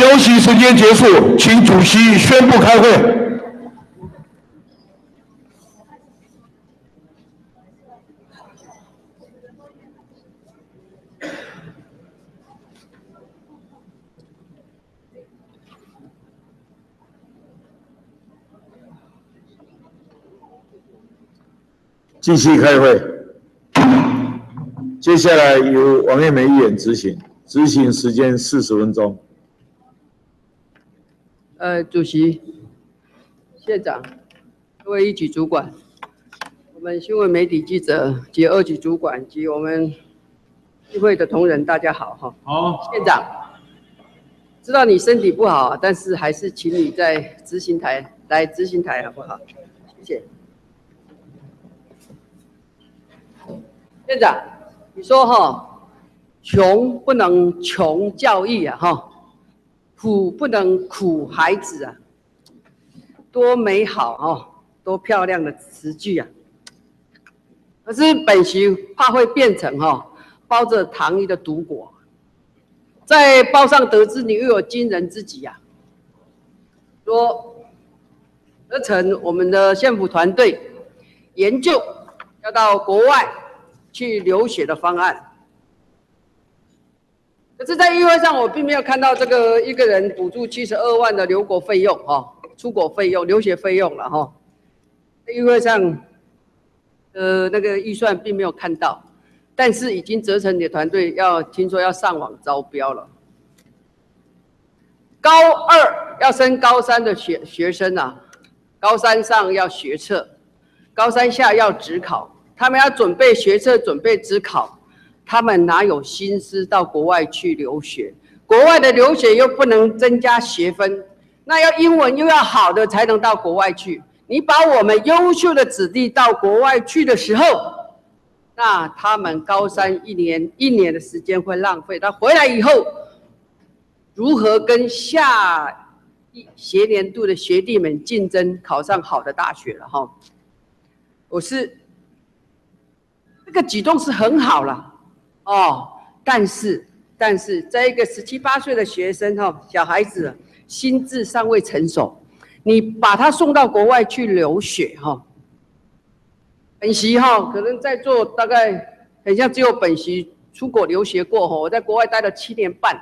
休息时间结束，请主席宣布开会。继续开会。接下来由王艳梅议员执行，执行时间四十分钟。呃，主席、县长、各位一级主管、我们新闻媒体记者及二级主管及我们议会的同仁，大家好哈。好，县长，知道你身体不好，但是还是请你在执行台来执行台好不好？谢谢。县长，你说哈，穷不能穷教育啊，哈，苦不能苦孩子啊，多美好哦，多漂亮的词句啊！可是本席怕会变成哈包着糖衣的毒果，在报上得知你又有惊人之极啊，说而成我们的县府团队研究要到国外。去留学的方案，可是，在议会上我并没有看到这个一个人补助七十二万的留国费用哈，出国费用、留学费用了哈。议会上，呃，那个预算并没有看到，但是已经责成你的团队要听说要上网招标了。高二要升高三的学学生啊，高三上要学测，高三下要职考。他们要准备学测，准备职考，他们哪有心思到国外去留学？国外的留学又不能增加学分，那要英文又要好的才能到国外去。你把我们优秀的子弟到国外去的时候，那他们高三一年一年的时间会浪费。他回来以后，如何跟下一学年度的学弟们竞争，考上好的大学了？哈，我是。这个举动是很好了，哦，但是，但是，在一个十七八岁的学生哈，小孩子心智尚未成熟，你把他送到国外去留学哈，本席哈，可能在座大概很像只有本席出国留学过哈，我在国外待了七年半，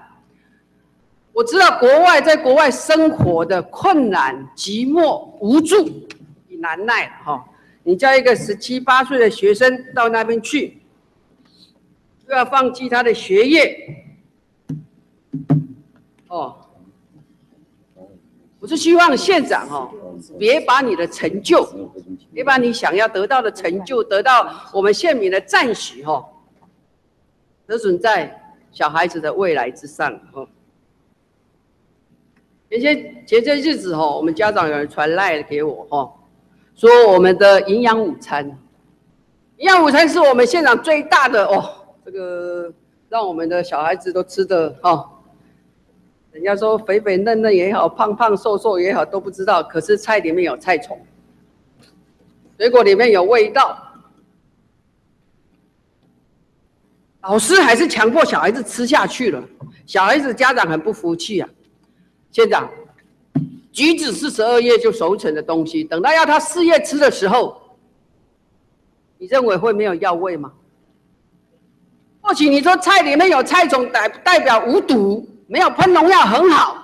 我知道国外在国外生活的困难、寂寞、无助难耐哈。你叫一个十七八岁的学生到那边去，又要放弃他的学业，哦，我是希望县长哦，别把你的成就，别把你想要得到的成就，得到我们县民的赞许哦，折损在小孩子的未来之上哦。前些前些日子哦，我们家长有人传赖给我哦。说我们的营养午餐，营养午餐是我们现场最大的哦，这个让我们的小孩子都吃的哦。人家说肥肥嫩嫩也好，胖胖瘦瘦也好，都不知道。可是菜里面有菜虫，水果里面有味道，老师还是强迫小孩子吃下去了。小孩子家长很不服气啊，县长。橘子是十二月就熟成的东西，等到要他四月吃的时候，你认为会没有药味吗？或许你说菜里面有菜虫，代代表无毒，没有喷农药很好，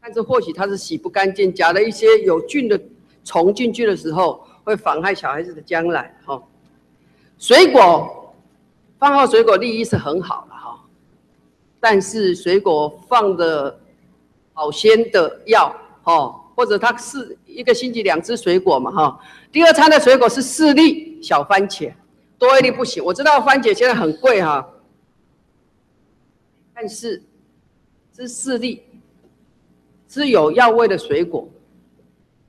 但是或许它是洗不干净，夹了一些有菌的虫进去的时候，会妨害小孩子的将来。哈，水果放好水果利益是很好的哈，但是水果放的。保鲜的药，哦，或者它是一个星期两只水果嘛，哈。第二餐的水果是四粒小番茄，多一粒不行。我知道番茄现在很贵哈，但是这四粒是有药味的水果，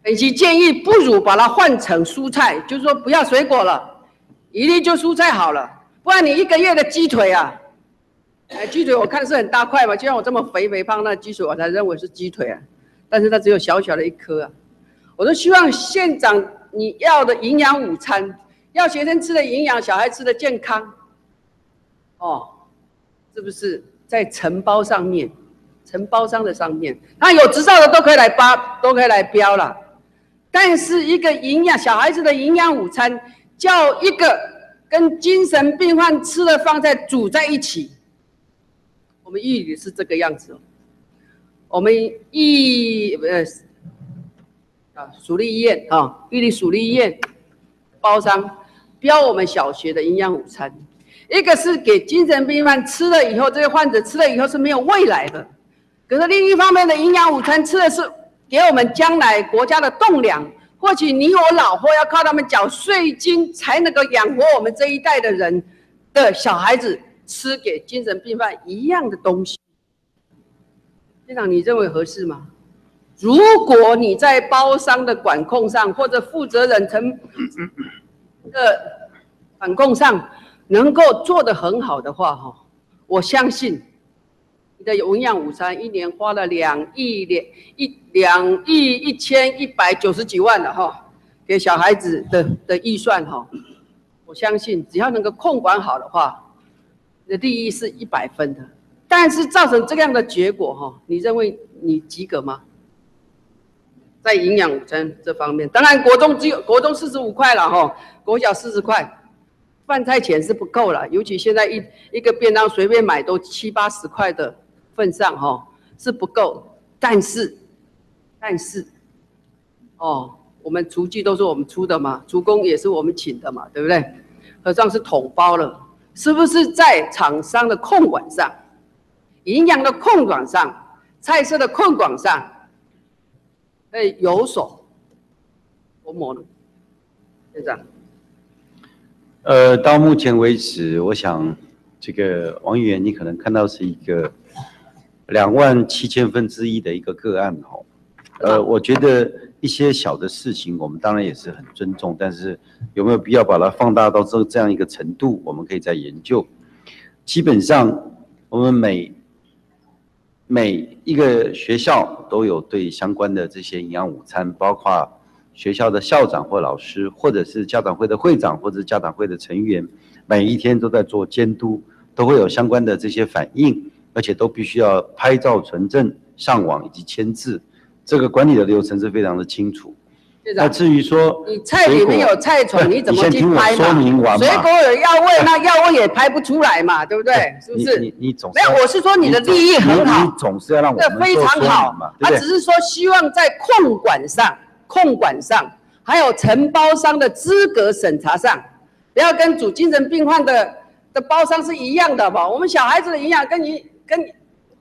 本期建议不如把它换成蔬菜，就是说不要水果了，一粒就蔬菜好了，不然你一个月的鸡腿啊。哎，鸡腿我看是很大块嘛，就像我这么肥肥胖，那鸡腿我才认为是鸡腿啊。但是它只有小小的一颗啊。我都希望县长你要的营养午餐，要学生吃的营养，小孩吃的健康，哦，是不是在承包上面，承包商的上面，那有执照的都可以来发，都可以来标了。但是一个营养小孩子的营养午餐，叫一个跟精神病患吃的放在煮在一起，我们义理是这个样子哦。我们义呃啊，蜀立医院啊，玉立蜀立医院包商标我们小学的营养午餐，一个是给精神病患吃了以后，这个患者吃了以后是没有未来的，可是另一方面的营养午餐吃的是。给我们将来国家的栋梁，或许你我老后要靠他们缴税金才能够养活我们这一代的人的小孩子吃给精神病患一样的东西，院长，你认为合适吗？如果你在包商的管控上或者负责人层的管控上能够做得很好的话，哈，我相信。你的营养午餐一年花了两亿两一两亿一千一百九十几万了哈，给小孩子的的预算哈，我相信只要能够控管好的话，你的利益是一百分的。但是造成这样的结果哈，你认为你及格吗？在营养午餐这方面，当然国中只有国中四十五块了哈，国小四十块，饭菜钱是不够了，尤其现在一一个便当随便买都七八十块的。份上哈是不够，但是，但是，哦，我们厨具都是我们出的嘛，厨工也是我们请的嘛，对不对？何况是统包了，是不是在厂商的控管上、营养的控管上、菜色的控管上，会有所琢磨呢？院长，呃，到目前为止，我想这个王议员，你可能看到是一个。两万七千分之一的一个个案哦，呃，我觉得一些小的事情，我们当然也是很尊重，但是有没有必要把它放大到这这样一个程度，我们可以再研究。基本上，我们每每一个学校都有对相关的这些营养午餐，包括学校的校长或老师，或者是家长会的会长或者家长会的成员，每一天都在做监督，都会有相关的这些反应。而且都必须要拍照存证、上网以及签字，这个管理的流程是非常的清楚。那至于说你菜里面有菜虫，你怎么去拍嘛？水果有药味，那药味也拍不出来嘛，对不对？是不是？你你总没有，我是说你的利益很好，你总是要让我们非常好嘛，他只是说希望在控管上、控管上，还有承包商的资格审查上，不要跟主精神病患的的包商是一样的吧？我们小孩子的营养跟你。跟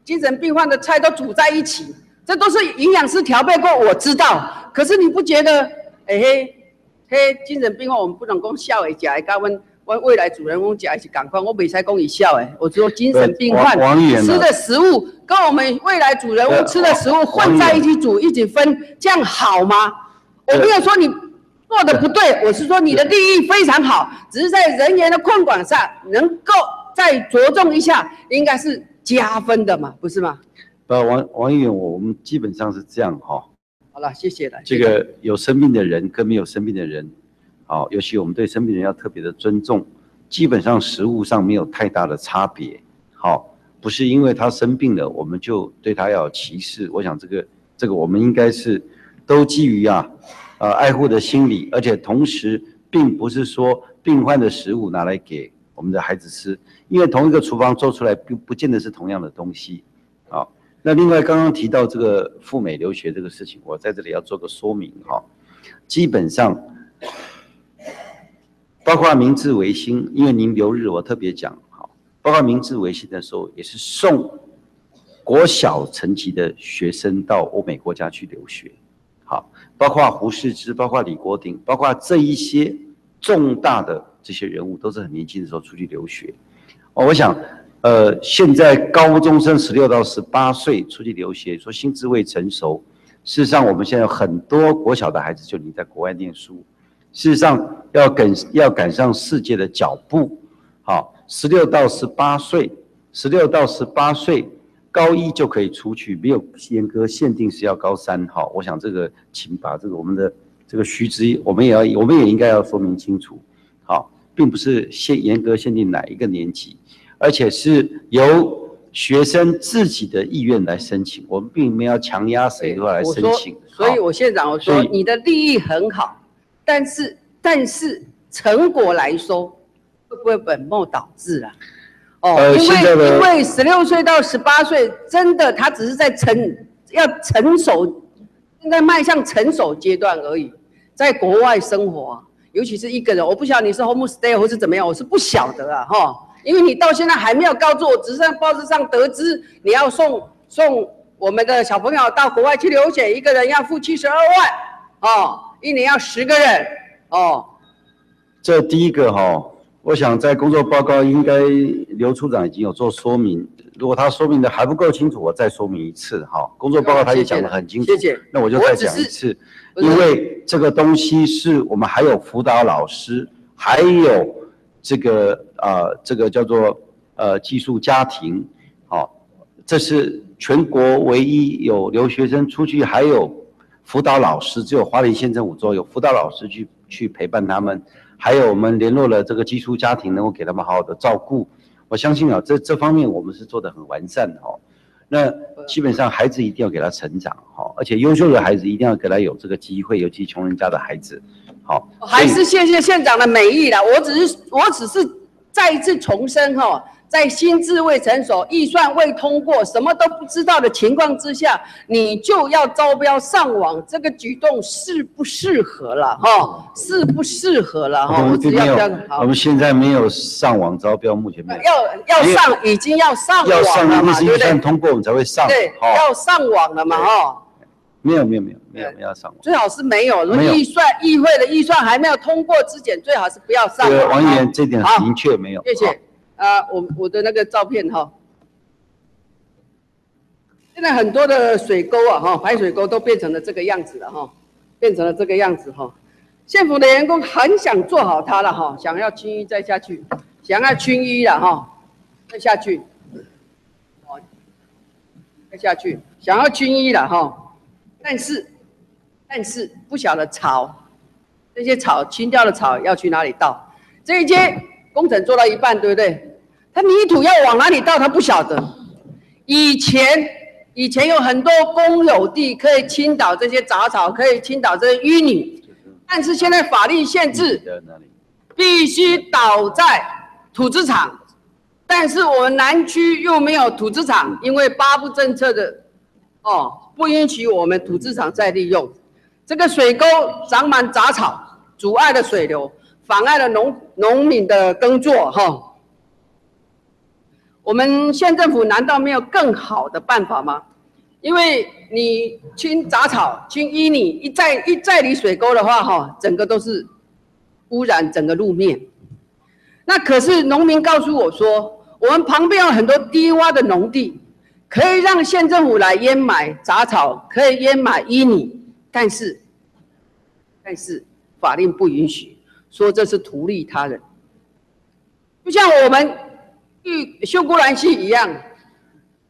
精神病患的菜都煮在一起，这都是营养师调配过，我知道。可是你不觉得？哎嘿，嘿，精神病患我们不能讲笑诶，假诶，跟阮阮未来主人公假一起赶快，我未使讲伊笑诶。我说精神病患吃的食物跟我们未来主人公吃的食物混在一起煮，一起分，这样好吗？我没有说你做的不对，我是说你的利益非常好，只是在人员的控管上能够再着重一下，应该是。加分的嘛，不是吗？呃，王王议员，我我们基本上是这样哈。好了，谢谢了。这个有生病的人跟没有生病的人，好，尤其我们对生病人要特别的尊重。基本上食物上没有太大的差别，好，不是因为他生病了，我们就对他要歧视。我想这个这个我们应该是都基于啊呃爱护的心理，而且同时并不是说病患的食物拿来给。我们的孩子吃，因为同一个厨房做出来不不见得是同样的东西，好。那另外刚刚提到这个赴美留学这个事情，我在这里要做个说明哈。基本上，包括明治维新，因为您留日，我特别讲哈。包括明治维新的时候，也是送国小层级的学生到欧美国家去留学，好。包括胡适之，包括李国鼎，包括这一些重大的。这些人物都是很年轻的时候出去留学，哦，我想，呃，现在高中生十六到十八岁出去留学，说心智未成熟。事实上，我们现在很多国小的孩子就你在国外念书，事实上要赶要赶上世界的脚步。好，十六到十八岁，十六到十八岁，高一就可以出去，没有严格限定是要高三。好，我想这个请把这个我们的这个须知，我们也要，我们也应该要说明清楚。好。并不是限严格限定哪一个年级，而且是由学生自己的意愿来申请，我们并没有强压谁都要来申请。所以我县长我说你的利益很好，但是但是成果来说，会不会本末倒置啊？哦，呃因为因为十六岁到十八岁，真的他只是在成要成熟，正在迈向成熟阶段而已，在国外生活啊，尤其是一个人，我不晓得你是 homestay 或是怎么样，我是不晓得啊，哈，因为你到现在还没有告诉我，只是在报纸上得知你要送送我们的小朋友到国外去留学，一个人要付七十二万，哦，一年要十个人，哦，这第一个哈、我想在工作报告应该刘处长已经有做说明，如果他说明的还不够清楚，我再说明一次哈、工作报告他也讲得很清楚，谢谢。那我就再讲一次，因为这个东西是我们还有辅导老师，还有这个呃这个叫做呃寄宿家庭，好、这是全国唯一有留学生出去还有辅导老师，只有花莲县政府做有辅导老师去去陪伴他们，还有我们联络了这个寄宿家庭，能够给他们好好的照顾。我相信啊，这这方面我们是做的很完善的哦。那基本上孩子一定要给他成长哈，而且优秀的孩子一定要给他有这个机会，尤其穷人家的孩子，好，还是谢谢县长的美意啦。我只是我只是再一次重申哈，在心智未成熟、预算未通过、什么都不知道的情况之下，你就要招标上网，这个举动适不适合了哈？适不适合了哈？我我们只要这样，我们。现在没有上网招标，目前没有。要要上，已经要上网了嘛，预？算通过，我们才会上。对，要上网了嘛，哈。没有没有没有没有没有上网。最好是没有，如果预算议会的预算还没有通过之前，最好是不要上这个网。好王议员这点好的确没有。谢谢好。啊，我我的那个照片哈，现在很多的水沟啊哈，排水沟都变成了这个样子了哈，变成了这个样子哈。县府的员工很想做好它了哈，想要清淤再下去，想要清淤了哈，再下去，哦，再下去，想要清淤了哈，但是但是不晓得草，这些草清掉的草要去哪里倒？这一些工程做到一半，对不对？他泥土要往哪里倒，他不晓得。以前以前有很多公有地可以倾倒这些杂草，可以倾倒这些淤泥，但是现在法律限制，必须倒在土质场，但是我们南区又没有土质场，因为八不政策的哦不允许我们土质场再利用。这个水沟长满杂草，阻碍了水流，妨碍了农农民的耕作哈、我们县政府难道没有更好的办法吗？因为你清杂草、清淤泥，一再一再离水沟的话，哈，整个都是污染整个路面。那可是农民告诉我说，我们旁边有很多低洼的农地，可以让县政府来淹埋杂草，可以淹埋淤泥，但是，但是法令不允许，说这是图利他人。就像我们玉秀姑兰溪一样，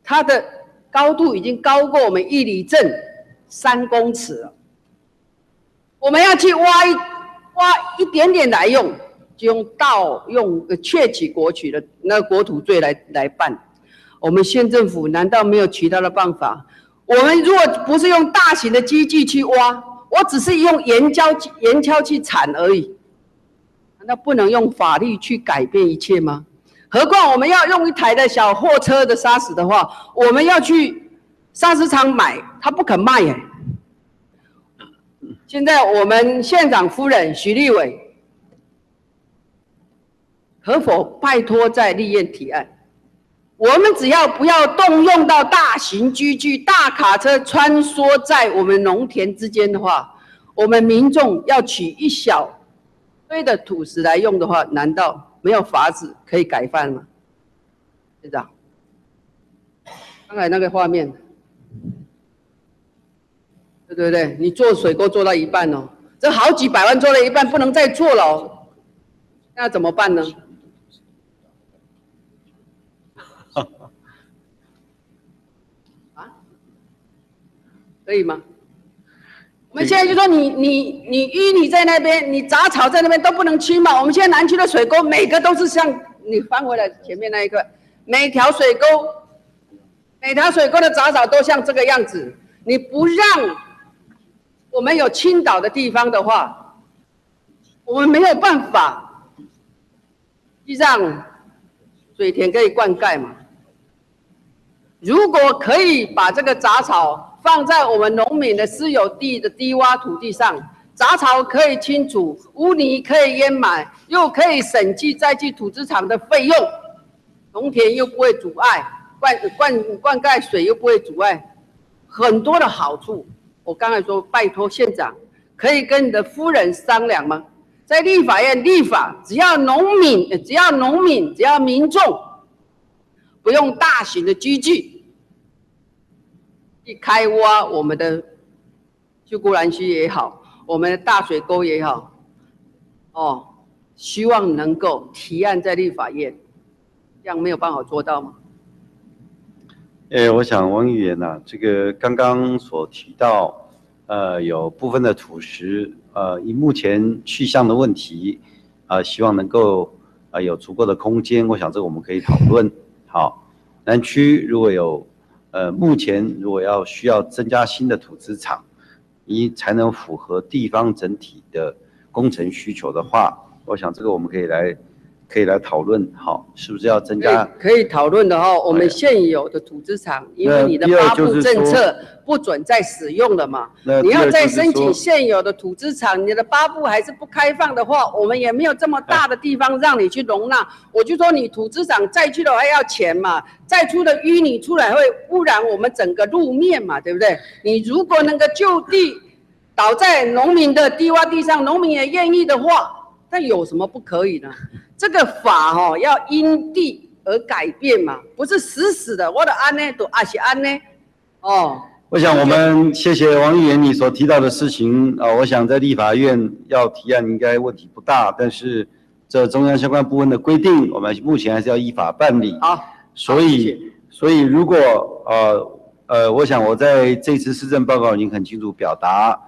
它的高度已经高过我们义里镇三公尺了。我们要去挖一挖一点点来用，就用盗用呃窃取国取的那国土罪来来办。我们县政府难道没有其他的办法？我们如果不是用大型的机器去挖，我只是用岩浆去岩锹去铲而已，难道不能用法律去改变一切吗？何况我们要用一台的小货车的砂石的话，我们要去砂石厂买，他不肯卖耶。现在我们县长夫人徐立伟，可否拜托在立院提案？我们只要不要动用到大型机具、大卡车穿梭在我们农田之间的话，我们民众要取一小堆的土石来用的话，难道没有法子可以改犯吗？县长，刚才那个画面，对对对，你做水沟做到一半哦，这好几百万做了一半，不能再做了，那怎么办呢？可以吗？我我们现在就说你你你淤泥在那边，你杂草在那边都不能清嘛。我们现在南区的水沟每个都是像你翻回来前面那一个，每条水沟，每条水沟的杂草都像这个样子。你不让我们有倾倒的地方的话，我们没有办法让水田可以灌溉嘛。如果可以把这个杂草放在我们农民的私有地的低洼土地上，杂草可以清除，污泥可以淹满，又可以省去再去土资厂的费用，农田又不会阻碍，灌灌灌溉水又不会阻碍，很多的好处。我刚才说，拜托县长，可以跟你的夫人商量吗？在立法院立法，只要农民，只要农民，只要民众。不用大型的机具去开挖我们的旧固兰溪也好，我们的大水沟也好，哦，希望能够提案在立法院，这样没有办法做到吗？哎，我想王议员呐，这个刚刚所提到，呃，有部分的土石，呃，以目前去向的问题，啊，希望能够啊有足够的空间，我想这个我们可以讨论。好，南区如果有，呃，目前如果要需要增加新的土资厂，一才能符合地方整体的工程需求的话，我想这个我们可以来。可以来讨论，好，是不是要增加？可以讨论的哈，我们现有的土资厂，因为你的发布政策不准再使用了嘛，你要再申请现有的土资厂，你的发布还是不开放的话，我们也没有这么大的地方让你去容纳。我就说你土资厂再去的话要钱嘛，再出的淤泥出来会污染我们整个路面嘛，对不对？你如果能够就地倒在农民的低洼地上，农民也愿意的话，那有什么不可以呢？这个法哈要因地而改变嘛，不是死死的。我的安呢都阿是安呢，哦。我想我们谢谢王议员你所提到的事情啊，我想在立法院要提案应该问题不大，但是这中央相关部门的规定，我们目前还是要依法办理。好，所以所以如果呃呃，我想我在这次施政报告已经很清楚表达，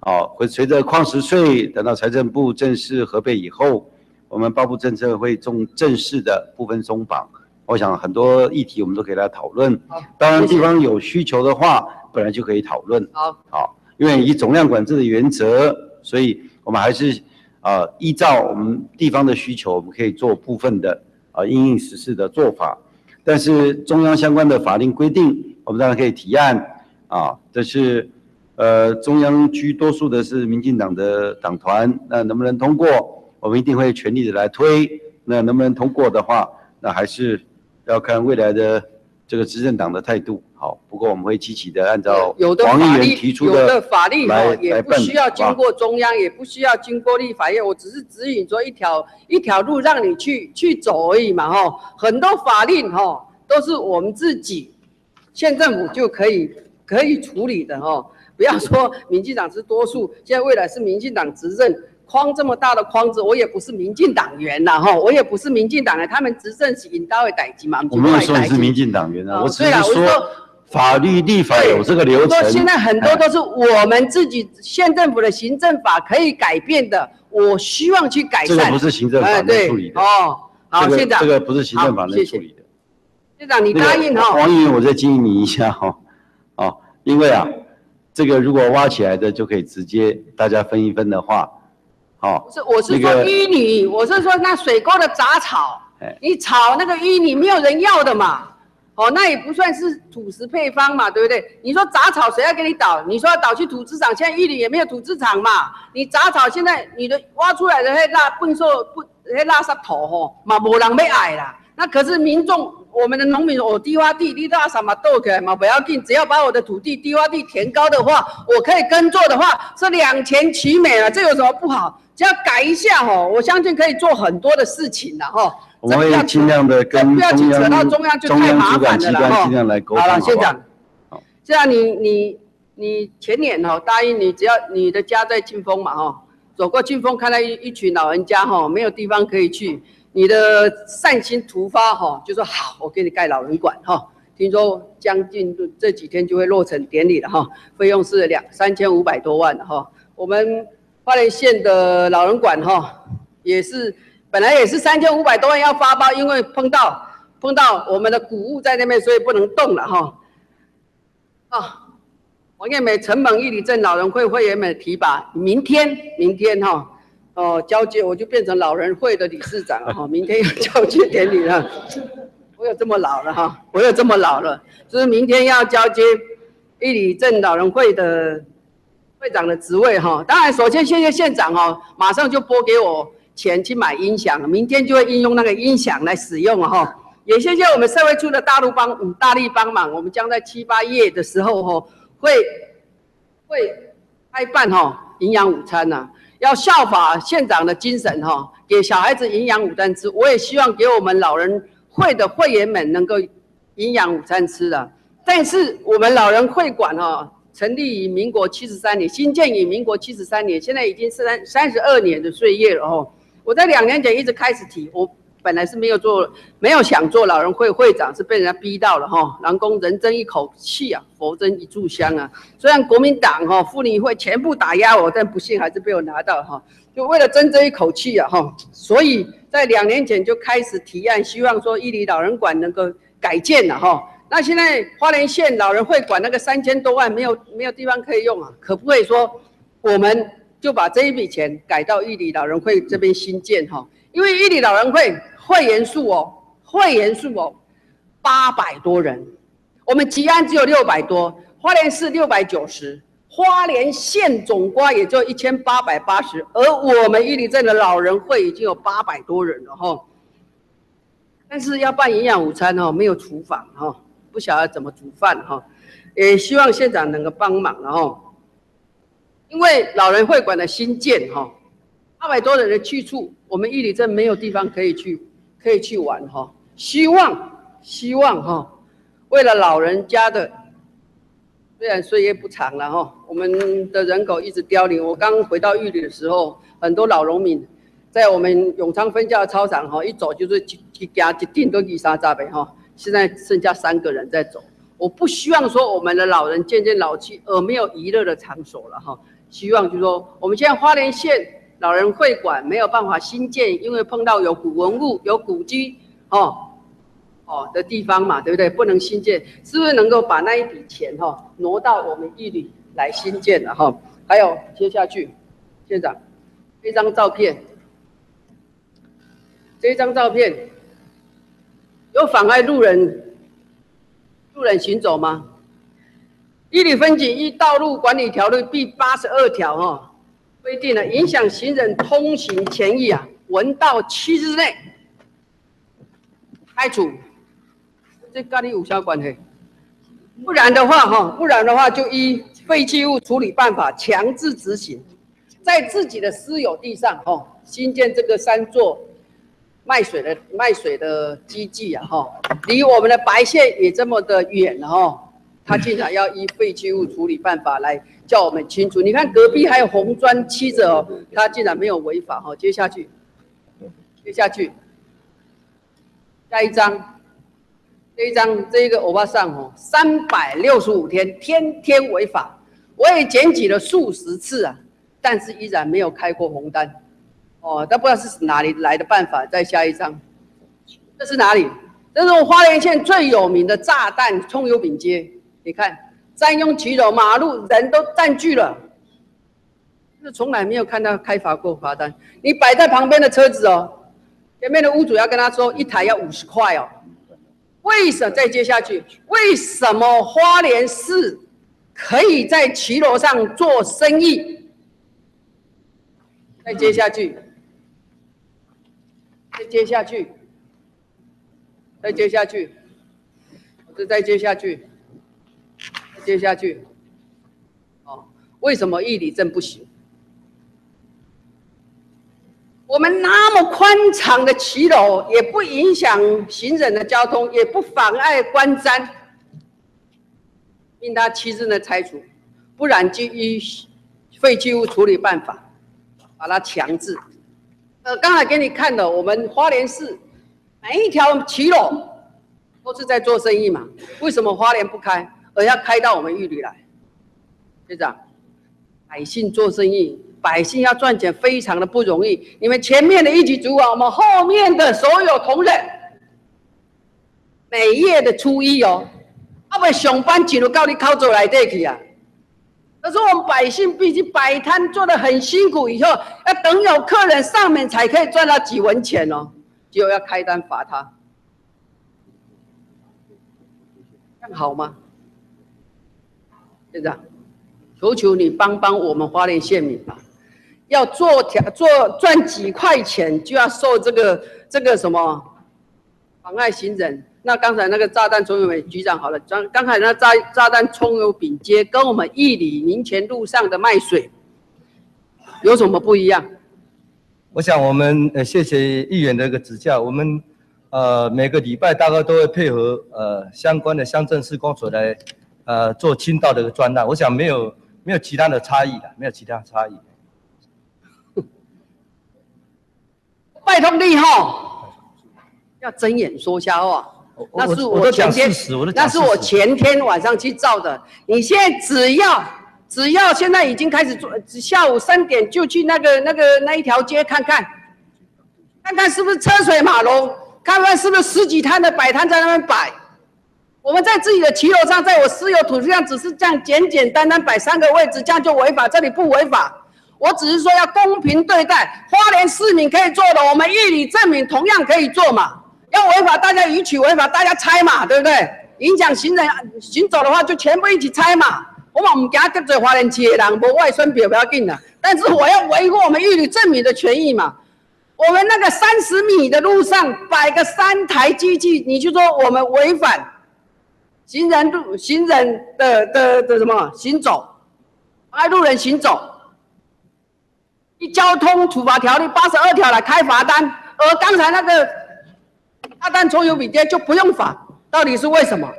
好，会随着矿石税等到财政部正式核备以后。我们包部政策会重正式的部分松绑，我想很多议题我们都可以来讨论。当然地方有需求的话，本来就可以讨论。好，好，因为以总量管制的原则，所以我们还是啊依照我们地方的需求，我们可以做部分的啊应应实施的做法。但是中央相关的法令规定，我们当然可以提案啊。这是呃中央居多数的是民进党的党团，那能不能通过？我们一定会全力的来推，那能不能通过的话，那还是要看未来的这个执政党的态度。好，不过我们会积极的按照黄议员提出的有的法律哈，也不需要经过中央，也不需要经过立法院，我只是指引说一条一条路让你去去走而已嘛哈。很多法令哈都是我们自己县政府就可以可以处理的哈。不要说民进党是多数，现在未来是民进党执政。框这么大的框子，我也不是民进党员呐，哈，我也不是民进党的，他们执政是引导的代级嘛，我没有说你是民进党员啊，我只是说法律立法有这个流程。说现在很多都是我们自己县政府的行政法可以改变的，我希望去改善。这个不是行政法能处理的哦。好，县长，这个不是行政法能处理的。县长，你答应哈。王议员，我再建议你一下哈，哦，因为啊，这个如果挖起来的就可以直接大家分一分的话。不是，我是说淤泥，我是说那水沟的杂草，你炒那个淤泥没有人要的嘛，哦，那也不算是土石配方嘛，对不对？你说杂草谁要给你倒？你说要倒去土质厂，现在淤泥也没有土质厂嘛，你杂草现在你的挖出来的那垃粪扫不那垃圾头吼，嘛无人要爱啦。那可是民众，我们的农民，我低洼地，你大什么豆起嘛？不要紧，只要把我的土地低洼地填高的话，我可以耕作的话，是两全其美啊，这有什么不好？只要改一下哈，我相信可以做很多的事情的哈。我们会尽量的跟中央、中央就太麻烦了哈。好了，县长，这样你你你前年哈答应你，只要你的家在庆丰嘛哈，走过庆丰看到一一群老人家哈，没有地方可以去。你的善心突发哈，就说好，我给你盖老人馆哈，听说将近这几天就会落成典礼了哈，费用是两三千五百多万哈。我们花莲县的老人馆哈，也是本来也是三千五百多万要发包，因为碰到碰到我们的古物在那边，所以不能动了哈。啊，王艳美、陈猛、义里镇老人会会员们提拔，明天明天哈哦交接，我就变成老人会的理事长了 哈。明天要交接典礼了。我有这么老了哈，我有这么老了，就是明天要交接义里镇老人会的会长的职位哈。当然，首先谢谢县长哈，马上就拨给我钱去买音响，明天就会应用那个音响来使用哈。也谢谢我们社会处的大陆帮嗯大力帮忙，我们将在七八月的时候哈会会开办哈营养午餐呐，要效法县长的精神哈，给小孩子营养午餐吃。我也希望给我们老人。会的会员们能够营养午餐吃的，但是我们老人会馆哈，成立于民国七十三年，新建于民国七十三年，现在已经三三十二年的岁月了哦。我在两年前一直开始提，我本来是没有做，没有想做老人会会长，是被人家逼到了哈。南宫人争一口气啊，佛争一炷香啊。虽然国民党哈妇女会全部打压我，但不幸还是被我拿到哈。就为了争这一口气啊哈，所以。在两年前就开始提案，希望说伊犁老人馆能够改建了哈。那现在花莲县老人会馆那个三千多万没有没有地方可以用啊，可不可以说我们就把这一笔钱改到伊犁老人会这边新建哈？因为伊犁老人会会员数哦，会员数哦八百多人，我们吉安只有六百多，花莲市六百九十。花莲县总瓜也就一千八百八十，而我们玉里镇的老人会已经有八百多人了哈。但是要办营养午餐哈，没有厨房哈，不晓得怎么煮饭哈，也希望县长能够帮忙了哈。因为老人会馆的新建哈，八百多人的去处，我们玉里镇没有地方可以去，可以去玩哈。希望希望哈，为了老人家的。虽然岁月不长了哈，我们的人口一直凋零。我刚回到玉里的时候，很多老农民在我们永昌分校操场哈，一走就是一一家一定都二三十呗哈。现在剩下三个人在走。我不希望说我们的老人渐渐老去而没有娱乐的场所了哈。希望就是说，我们现在花莲县老人会馆没有办法新建，因为碰到有古文物、有古迹哦。哦的地方嘛，对不对？不能新建，是不是能够把那一笔钱哈挪到我们义里来新建了哈？还有接下去，县长，这张照片，这张照片有妨碍路人路人行走吗？义里分警一道路管理条例第八十二条哈规定了，影响行人通行权益啊，文到七日内开除。这跟你有啥关系？不然的话，哈，不然的话就依废弃物处理办法强制执行，在自己的私有地上，哈，新建这个三座卖水的卖水的基地啊，哈，离我们的白线也这么的远了，哈，他竟然要依废弃物处理办法来叫我们清楚。你看隔壁还有红砖砌着哦，他竟然没有违法，哈，接下去，接下去，下一张。这一张，这一个欧巴桑哦，三百六十五天，天天违法，我也检举了数十次啊，但是依然没有开过红单，哦，都不知道是哪里来的办法。再下一张，这是哪里？这是我花莲县最有名的炸弹葱油饼街。你看，占用骑楼，马路人都占据了，是从来没有看到开罚过罚单。你摆在旁边的车子哦，前面的屋主要跟他说，一台要五十块哦。为什么再接下去？为什么花莲市可以在骑楼上做生意？再接下去，再接下去，再接下去，再再接下去，接下去。哦，为什么义里镇不行？我们那么宽敞的骑楼，也不影响行人的交通，也不妨碍观瞻，应他七日内拆除，不然就依废弃物处理办法把它强制。呃，刚才给你看的，我们花莲市每一条骑楼都是在做生意嘛。为什么花莲不开，而要开到我们玉里来？队长，百姓做生意，百姓要赚钱非常的不容易。你们前面的一级主管，我们后面的所有同仁，每月的初一哦，阿不上班进入高你靠走来这去啊。可是我们百姓毕竟摆摊做的很辛苦，以后要等有客人上门才可以赚到几文钱哦，就要开单罚他，这样好吗？队长，求求你帮帮我们花莲县民吧！要做条做赚几块钱，就要受这个这个什么妨碍行人。那刚才那个炸弹葱油饼局长好了，刚刚才那炸炸弹葱油饼街跟我们义里民权路上的卖水有什么不一样？我想我们呃谢谢议员的一个指教，我们呃每个礼拜大概都会配合呃相关的乡镇施工所来呃做清道的一个专案，我想没有没有其他的差异的，没有其他差异。拜托你哈，要睁眼说瞎话。那是我前天，那是我前天晚上去照的。你现在只要只要现在已经开始做，下午三点就去那个那个那一条街看看，看看是不是车水马龙，看看是不是十几摊的摆摊在那边摆。我们在自己的骑楼上，在我私有土地上，只是这样简简单单摆三个位置，这样就违法？这里不违法。我只是说要公平对待，花莲市民可以做的，我们玉里镇民同样可以做嘛。要违法，大家一起违法，大家拆嘛，对不对？影响行人行走的话，就全部一起拆嘛。我们唔惊得罪华人街人，无外孙表不要紧的。但是我要维护我们玉里镇民的权益嘛。我们那个三十米的路上摆个三台机器，你就说我们违反行人路行人的的的什么行走，碍路人行走，以交通处罚条例八十二条来开罚单，而刚才那个。炸弹葱油饼店就不用罚，到底是为什么？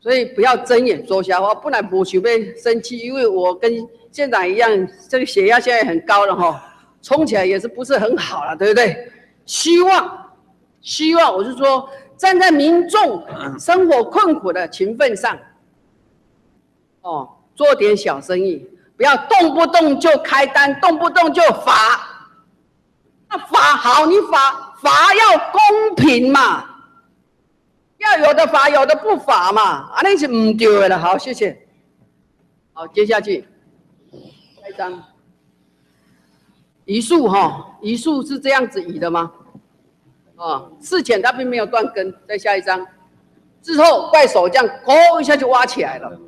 所以不要睁眼说瞎话，不然不许被生气。因为我跟县长一样，这个血压现在很高了哈，冲起来也是不是很好了，对不对？希望，希望，我是说，站在民众生活困苦的情分上，哦，做点小生意，不要动不动就开单，动不动就罚。那罚好，你罚。罚要公平嘛，要有的罚，有的不罚嘛，啊，那是唔对的了。好，谢谢。好，接下去下一张，移树哈，移树是这样子移的吗？啊，事前它并没有断根。再下一张，之后怪手这样，哦一下就挖起来了。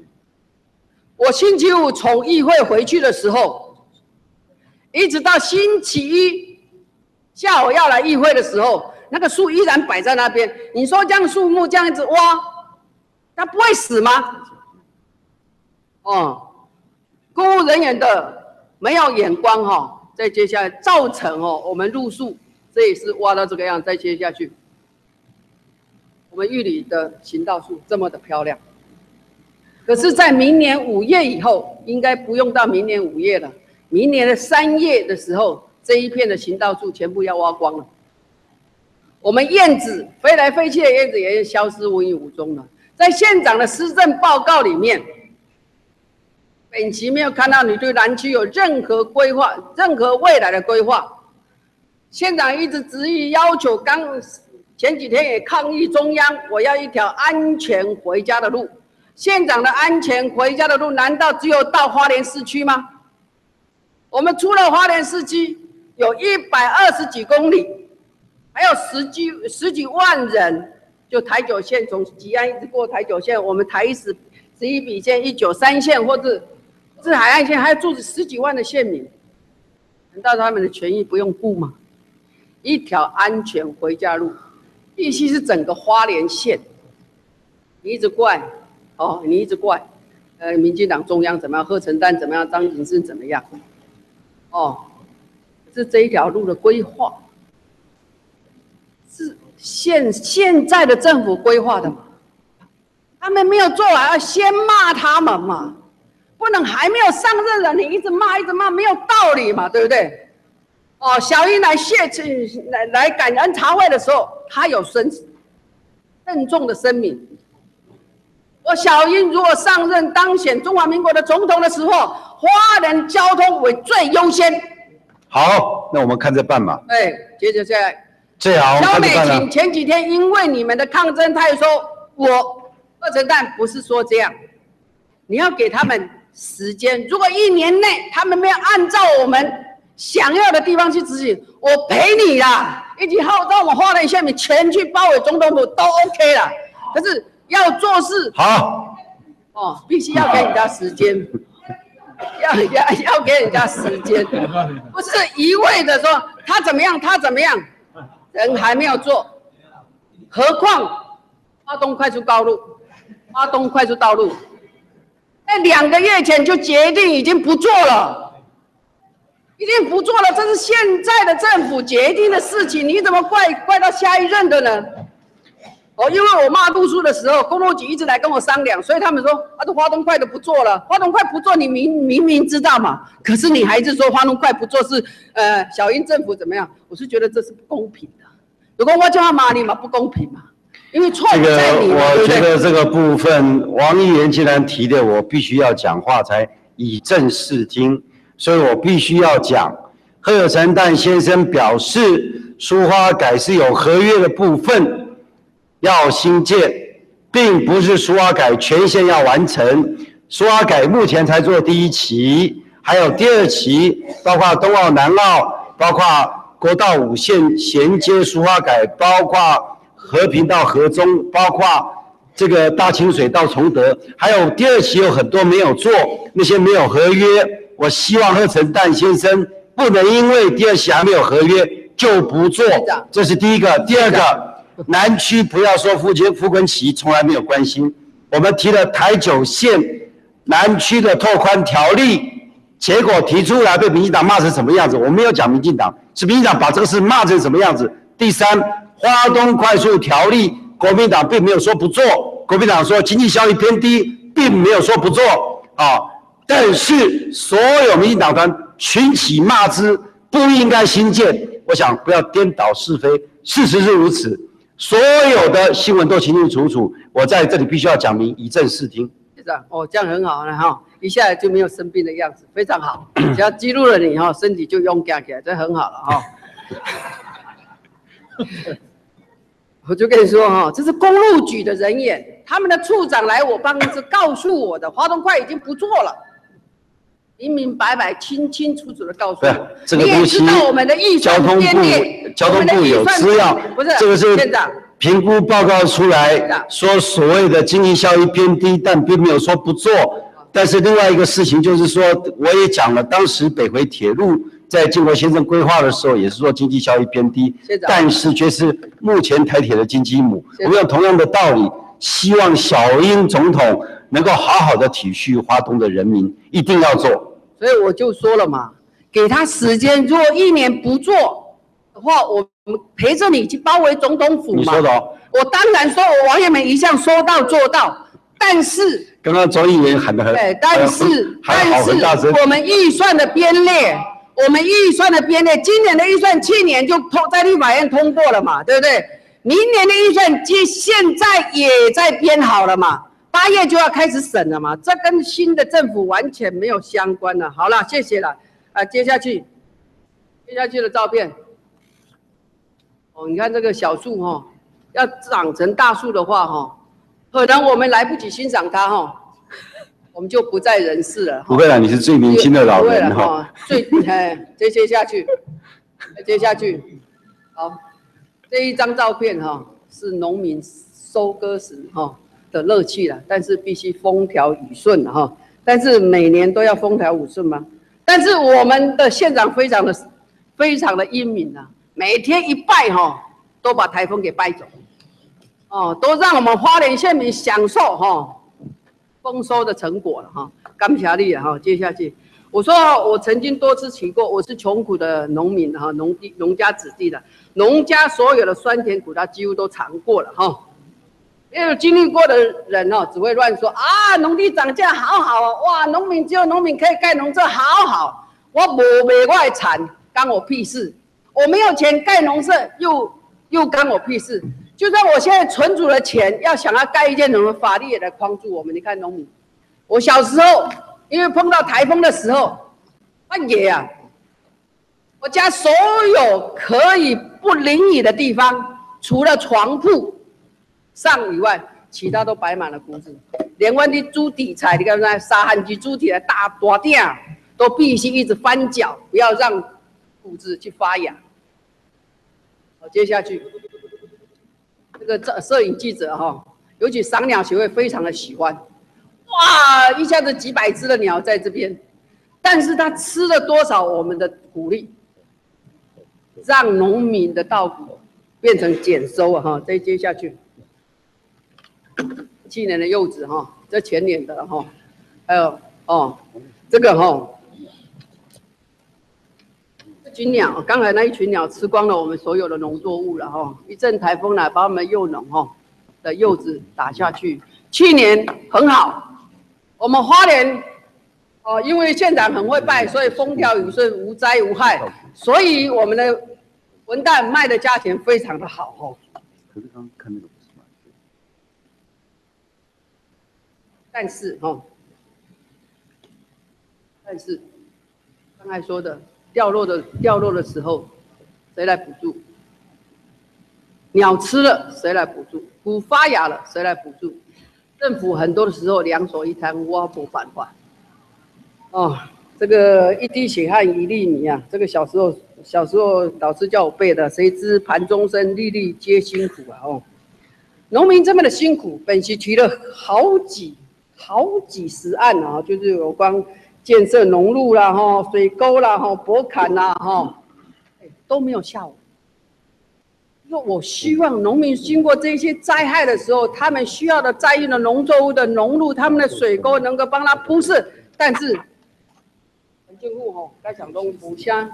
我星期五从议会回去的时候，一直到星期一。下午要来议会的时候，那个树依然摆在那边。你说这样树木这样子挖，它不会死吗？哦，公务人员的没有眼光哈。再接下来造成哦，我们入树，这也是挖到这个样。再接下去，我们玉里的行道树这么的漂亮，可是，在明年五月以后，应该不用到明年五月了。明年的三月的时候。这一片的行道树全部要挖光了，我们燕子飞来飞去的燕子也消失无影无踪了。在县长的施政报告里面，本期没有看到你对南区有任何规划，任何未来的规划。县长一直执意要求，刚前几天也抗议中央，我要一条安全回家的路。县长的安全回家的路，难道只有到花莲市区吗？我们出了花莲市区。有一百二十几公里，还有十几十几万人，就台九线从吉安一直过台九线，我们台十十一笔线、一九三线或者是海岸线，还要住着十几万的县民，难道他们的权益不用顾吗？一条安全回家路，必须是整个花莲县。你一直怪，哦，你一直怪，呃，民进党中央怎么样？贺成丹怎么样？张景生怎么样？哦。是这一条路的规划，是现现在的政府规划的嘛？他们没有做完，要先骂他们嘛？不能还没有上任了，你一直骂一直骂，没有道理嘛？对不对？哦，小英来谢来来感恩茶会的时候，他有声郑重的声明：我小英如果上任当选中华民国的总统的时候，花莲交通为最优先。好，那我们看着办吧。对，接着再来。最好小美看着办了。琴前几天因为你们的抗争，他也说我二层蛋不是说这样，你要给他们时间。如果一年内他们没有按照我们想要的地方去执行，我陪你啦，一起号召我们花莲县民全去包围总统府都 OK 啦。可是要做事好，哦，必须要给人家时间，要要要给人家时间，不是一味的说他怎么样，他怎么样，人还没有做，何况花东快速道路，花东快速道路，在两个月前就决定已经不做了，一定不做了，这是现在的政府决定的事情，你怎么怪怪到下一任的呢？哦，因为我骂路书的时候，公路局一直来跟我商量，所以他们说啊，这花东快的不做了，花东快不做，你明明明知道嘛，可是你还是说花东快不做是呃小英政府怎么样？我是觉得这是不公平的。如果我叫他骂你嘛，不公平嘛，因为错在你嘛，对我觉？得这个部分，王议员既然提的，我必须要讲话才以正视听，所以我必须要讲。贺成旦先生表示，苏花改是有合约的部分要新建，并不是苏花改全线要完成。苏花改目前才做第一期，还有第二期，包括东澳、南澳，包括国道五线衔接苏花改，包括和平到河中，包括这个大清水到崇德，还有第二期有很多没有做，那些没有合约。我希望贺成旦先生不能因为第二期还没有合约就不做，这是第一个。第二个，南区不要说傅杰傅昆奇从来没有关心，我们提了台九线南区的拓宽条例。结果提出来被民进党骂成什么样子？我没有讲民进党，是民进党把这个事骂成什么样子。第三，花东快速条例，国民党并没有说不做，国民党说经济效益偏低，并没有说不做啊。但是所有民进党团群起骂之，不应该新建。我想不要颠倒是非，事实是如此，所有的新闻都清清楚楚。我在这里必须要讲明，以正视听。是这样哦，这样很好了哈，一下就没有生病的样子，非常好。只要激怒了你哈，身体就勇敢起来，这很好了哈。我就跟你说哈，这是公路局的人员，他们的处长来我办公室告诉我的，华东快已经不做了，明明白白、清清楚楚的告诉对这个东西交通部，交通部有资料，不是这个是县长。评估报告出来说所谓的经济效益偏低，但并没有说不做。但是另外一个事情就是说，我也讲了，当时北回铁路在建国先生规划的时候，也是说经济效益偏低但是却是目前台铁的金鸡母。们用同样的道理，希望小英总统能够好好的体恤华东的人民，一定要做。所以我就说了嘛，给他时间，如果一年不做的话，我们陪着你去包围总统府嘛。你说的哦，我当然说，我王彦梅一向说到做到，但是，刚刚周议员喊的很，对，但是，还但是，。我们预算的编列，我们预算的编列，今年的预算去年就通在立法院通过了嘛，对不对？明年的预算接现在也在编好了嘛，八月就要开始审了嘛，这跟新的政府完全没有相关了。好了，谢谢了。啊，接下去，接下去的照片。哦，你看这个小树哈、哦，要长成大树的话哈、哦，可能我们来不及欣赏它哈、哦，我们就不在人世了。不会了，你是最年轻的老人哈。哈，最哎，再接下去，接下去，好，这一张照片哈、是农民收割时哈、的乐趣了，但是必须风调雨顺哈、但是每年都要风调雨顺吗？但是我们的县长非常的非常的英明啊，每天一拜哈、都把台风给拜走，哦，都让我们花莲县民享受哈、丰收的成果了哈，感谢你了哈。接下去，我说我曾经多次提过，我是穷苦的农民哈，农地农家子弟的，农家所有的酸甜苦辣几乎都尝过了哈。因为经历过的人哦，只会乱说啊，农地涨价好好哦，哇，农民只有农民可以盖农舍，好好。我无卖我的产，干我屁事。我没有钱盖农舍，又又干我屁事。就算我现在存足了钱，要想要盖一件什么法律也来框住我们。你看农民，我小时候因为碰到台风的时候，半夜啊，我家所有可以不淋雨的地方，除了床铺上以外，其他都摆满了谷子。连我的猪底菜，你看那沙汉鸡猪蹄的大大垫，都必须一直翻搅，不要让谷子去发芽。好，接下去。这个摄摄影记者哈，尤其赏鸟协会非常的喜欢，哇，一下子几百只的鸟在这边，但是他吃了多少我们的鼓励，让农民的稻谷变成减收啊哈，再接下去，去年的柚子哈，这前年的哈，还有哦，这个哈。群鸟，刚才那一群鸟吃光了我们所有的农作物了哈，一阵台风来把我们柚农哈的柚子打下去。去年很好，我们花莲哦，因为县长很会拜，所以风调雨顺，无灾无害，所以我们的文旦卖的价钱非常的好哈。可是刚看那个不是吗？但是哈，但是刚才说的。掉落的掉落的时候，谁来补助？鸟吃了，谁来补助？谷发芽了，谁来补助？政府很多的时候两手一摊，挖不返还。哦，这个一滴血汗一粒米啊！这个小时候小时候老师叫我背的，谁知盘中餐，粒粒皆辛苦啊！哦，农民这么的辛苦，本席提了好几好几十案啊，就是有关。建设农路啦，哈，水沟啦，哈，博坎啦，哈，都没有下文。说我希望农民经过这些灾害的时候，他们需要的栽运的农作物的农路，他们的水沟能够帮他铺设。但是，陈建户哈，该讲东湖乡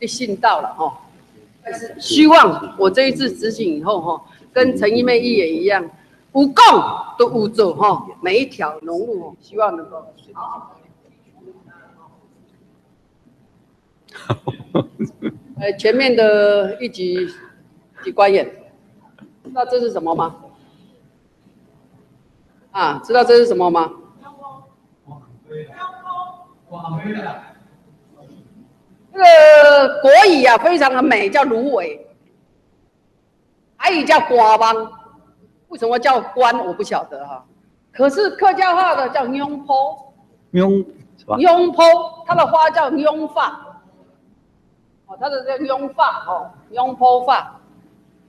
的信到了哈，但是希望我这一次执行以后哈，跟陈一妹议员一样，五共都五走哈，每一条农路希望能够。呃，前面的一级级官员，知道这是什么吗？啊，知道这是什么吗？这个国语啊，非常的美，叫芦苇。还有叫瓜帮，为什么叫关？我不晓得哈。可是客家话的叫拥坡，拥是吧？拥坡，它的花叫拥发。哦它的这个拥发哦，拥坡发，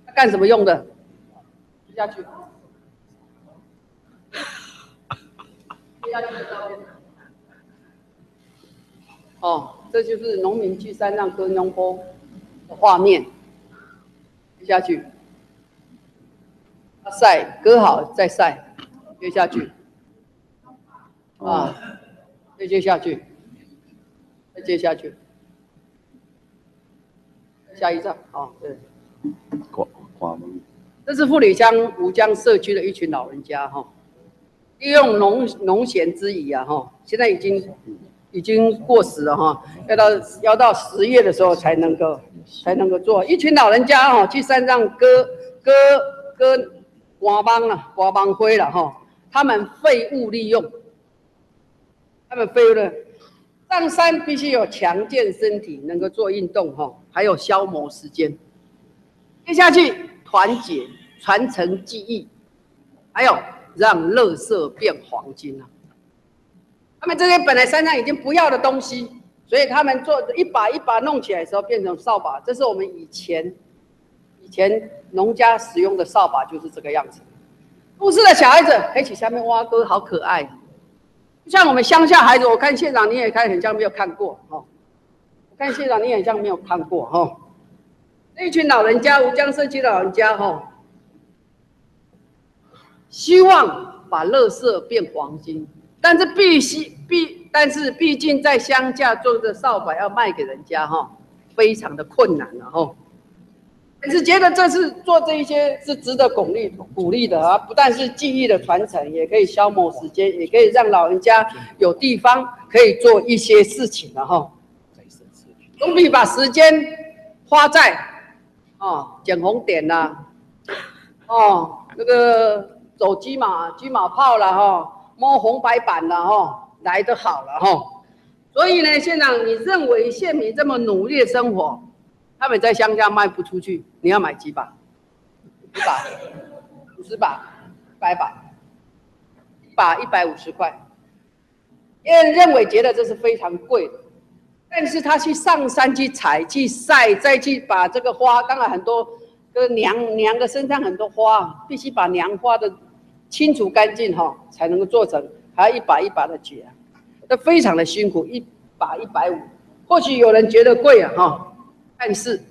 它干什么用的？接下去，接下去的照片。哦，这就是农民去山上割拥坡的画面。接下去，晒，割好再晒。接下去，啊，再接下去，再接下去。下一站，啊，对，这是富里乡吴江社区的一群老人家哈，利用农农闲之余啊哈，现在已经已经过时了哈，要到要到十月的时候才能够才能够做。一群老人家哈，去山上割割割瓜帮了，瓜帮灰了哈，他们废物利用，他们废物的。上山必须有强健身体，能够做运动哈，还有消磨时间。接下去团结、传承技艺，还有让垃圾变黄金啊！他们这些本来山上已经不要的东西，所以他们做一把一把弄起来的时候变成扫把。这是我们以前前农家使用的扫把，就是这个样子。故事的小孩子可以去下面挖沟，好可爱。像我们乡下孩子，我看县长你也看很像没有看过哦。我看县长你很像没有看过哈。那群老人家，吴江社区老人家哈，希望把垃圾变黄金，但是必须必，但是毕竟在乡下做的扫把要卖给人家哈，非常的困难了哈。是觉得这次做这一些是值得鼓励鼓励的啊！不但是记忆的传承，也可以消磨时间，也可以让老人家有地方可以做一些事情了哈。总比把时间花在哦捡红点呐，哦，那个走鸡马、鸡马炮了哈，摸红白板了哈，来得好了哈。所以呢，县长，你认为县民这么努力的生活，他们在乡下卖不出去，你要买几把？一把，五十把，一百把，一把一百五十块。因为认为觉得这是非常贵的，但是他去上山去采去晒，再去把这个花，当然很多。个娘娘的身上很多花，必须把娘花的清除干净哈，才能够做成，还要一把一把的剪，那非常的辛苦，一把一百五，或许有人觉得贵啊哈，但是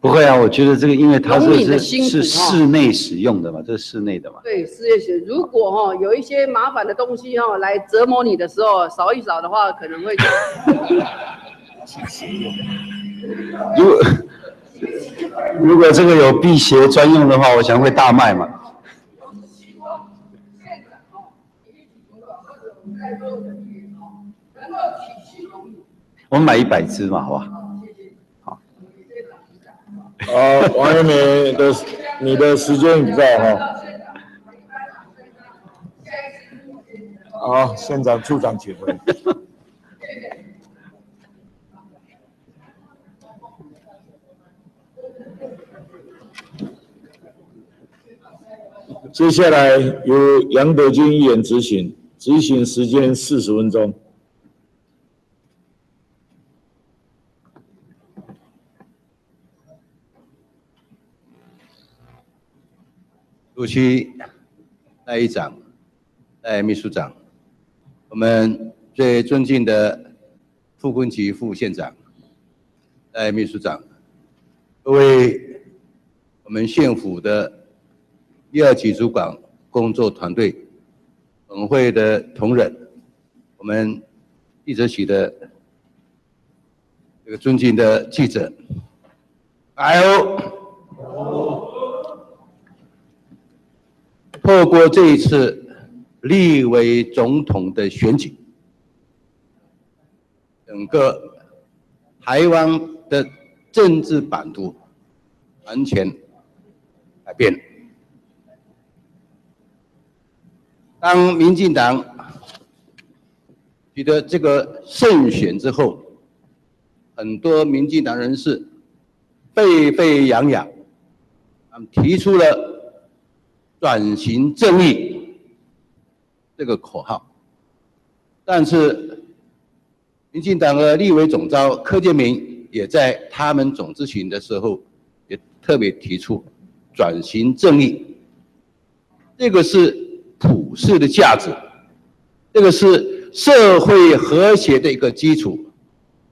不会啊，我觉得这个因为它是是室内使用的嘛，这是室内的嘛。对，室内使如果哈有一些麻烦的东西哈来折磨你的时候，扫一扫的话，可能会。如果。如果这个有辟邪专用的话，我想会大卖嘛。我们买一百只嘛，好吧？好。好，王一梅的，你的时间已到哈。好，县长、处长请回。接下来由杨德军议员执行，执行时间四十分钟。主席、赖议长、赖秘书长，我们最尊敬的傅昆萁副县长、赖秘书长，各位我们县府的。第二级主管工作团队，本会的同仁，我们记者席的这个尊敬的记者，还有透过这一次立为总统的选举，整个台湾的政治版图完全改变。当民进党取得这个胜选之后，很多民进党人士沸沸扬扬，他们提出了“转型正义”这个口号。但是，民进党的立委总召柯建明也在他们总咨询的时候，也特别提出“转型正义”，这个是。普世的价值，这个是社会和谐的一个基础，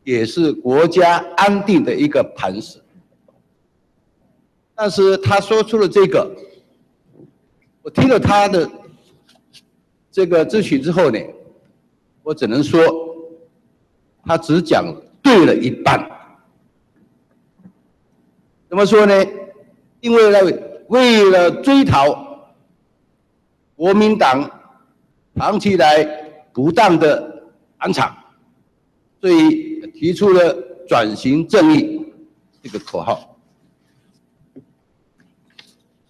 也是国家安定的一个磐石。但是他说出了这个，听了他的这个咨询之后呢，我只能说，他只讲对了一半。怎么说呢？因为呢，为了追讨。国民党长期来不当的安插，所以提出了转型正义这个口号。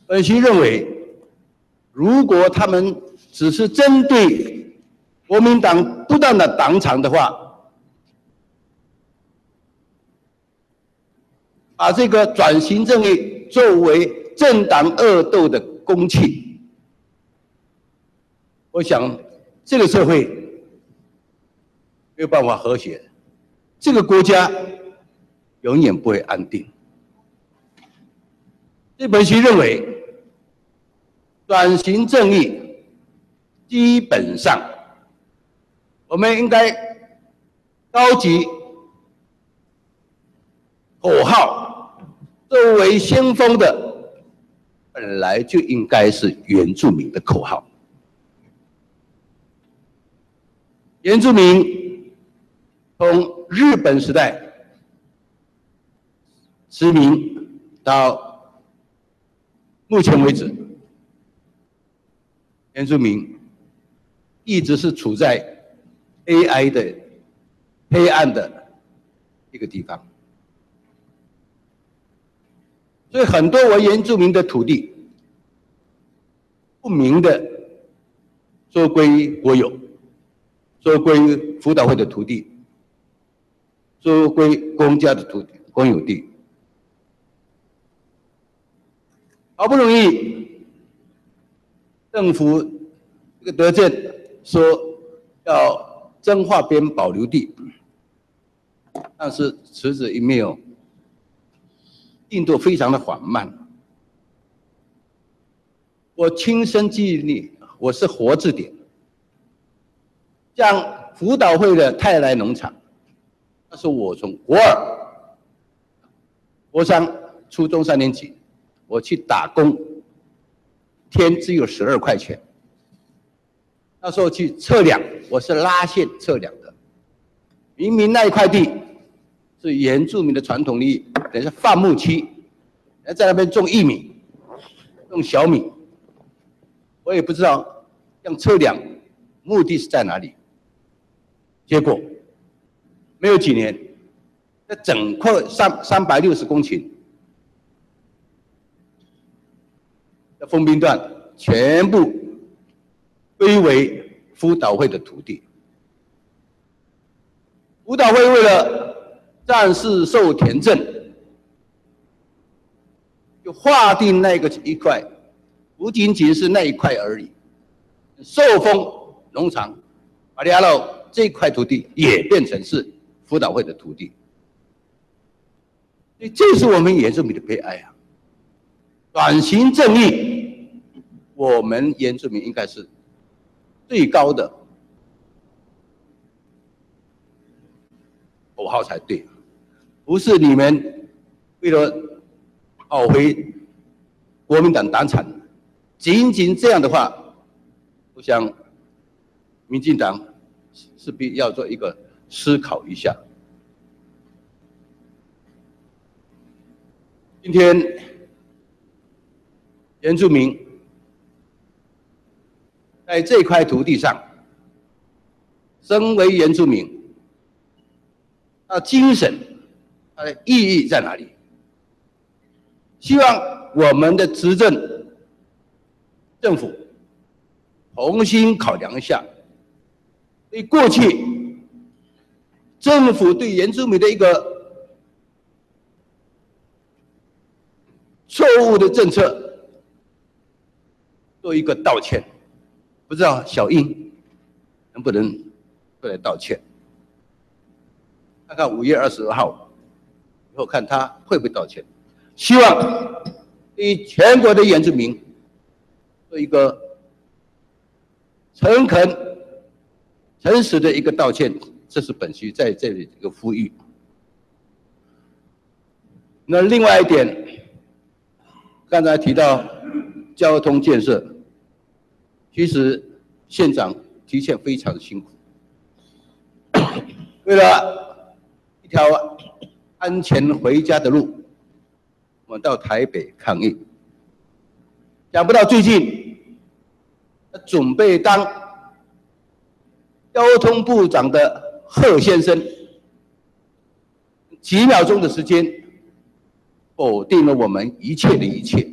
本席认为，如果他们只是针对国民党不当的党产的话，把这个转型正义作为政党恶斗的工具。我想，这个社会没有办法和谐，这个国家永远不会安定。日本书认为，转型正义基本上，我们应该高级口号作为先锋的，本来就应该是原住民的口号。原住民从日本时代殖民到目前为止，原住民一直是处在 AI 的黑暗的一个地方，所以很多我原住民的土地不明的收归国有，收归辅导会的土地，收归公家的土地公有地。好不容易政府这个德政说要增划边保留地，但是迟迟也没有进度，非常的缓慢。我亲身记忆，我是活字典。像辅导会的泰来农场，那是我从国二、国三、初中三年级，我去打工，天只有十二块钱。那时候去测量，我是拉线测量的。明明那一块地是原住民的传统利益，等于是放牧区，在那边种玉米、种小米。我也不知道用测量目的是在哪里，结果没有几年，那整块三三百六十公顷的封冰段全部归为辅导会的土地。辅导会为了战事受田证，就划定那个一块。不仅仅是那一块而已，寿丰农场，马里亚路这块土地也变成是辅导会的土地，所以这是我们原住民的悲哀啊！转型正义，我们原住民应该是最高的口号才对，不是你们为了讨回国民党党产。仅仅这样的话，我想，民进党势必要做一个思考一下。今天，原住民在这块土地上，身为原住民，他精神、他的意义在哪里？希望我们的执政。政府重新考量一下，对过去政府对原住民的一个错误的政策做一个道歉。不知道小英能不能过来道歉？看看五月二十号以后，看他会不会道歉。希望对全国的原住民。做一个诚恳、诚实的一个道歉，这是本席在这里一个呼吁。那另外一点，刚才提到交通建设，其实县长的确非常辛苦，为了一条安全回家的路，我到台北抗议。想不到最近，准备当交通部长的贺先生，几秒钟的时间，否定了我们一切的一切，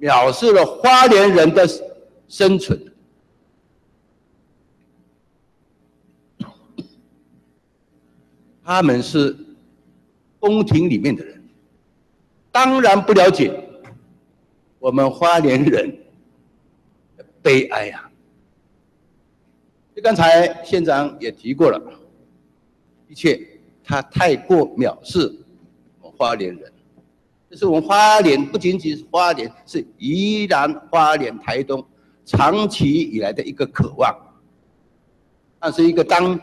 藐视了花莲人的生存。他们是宫廷里面的人，当然不了解。我们花莲人的悲哀呀！就刚才县长也提过了，的确，他太过藐视我们花莲人。这是我们花莲，不仅仅是花莲，是宜兰花莲台东长期以来的一个渴望。但是一个当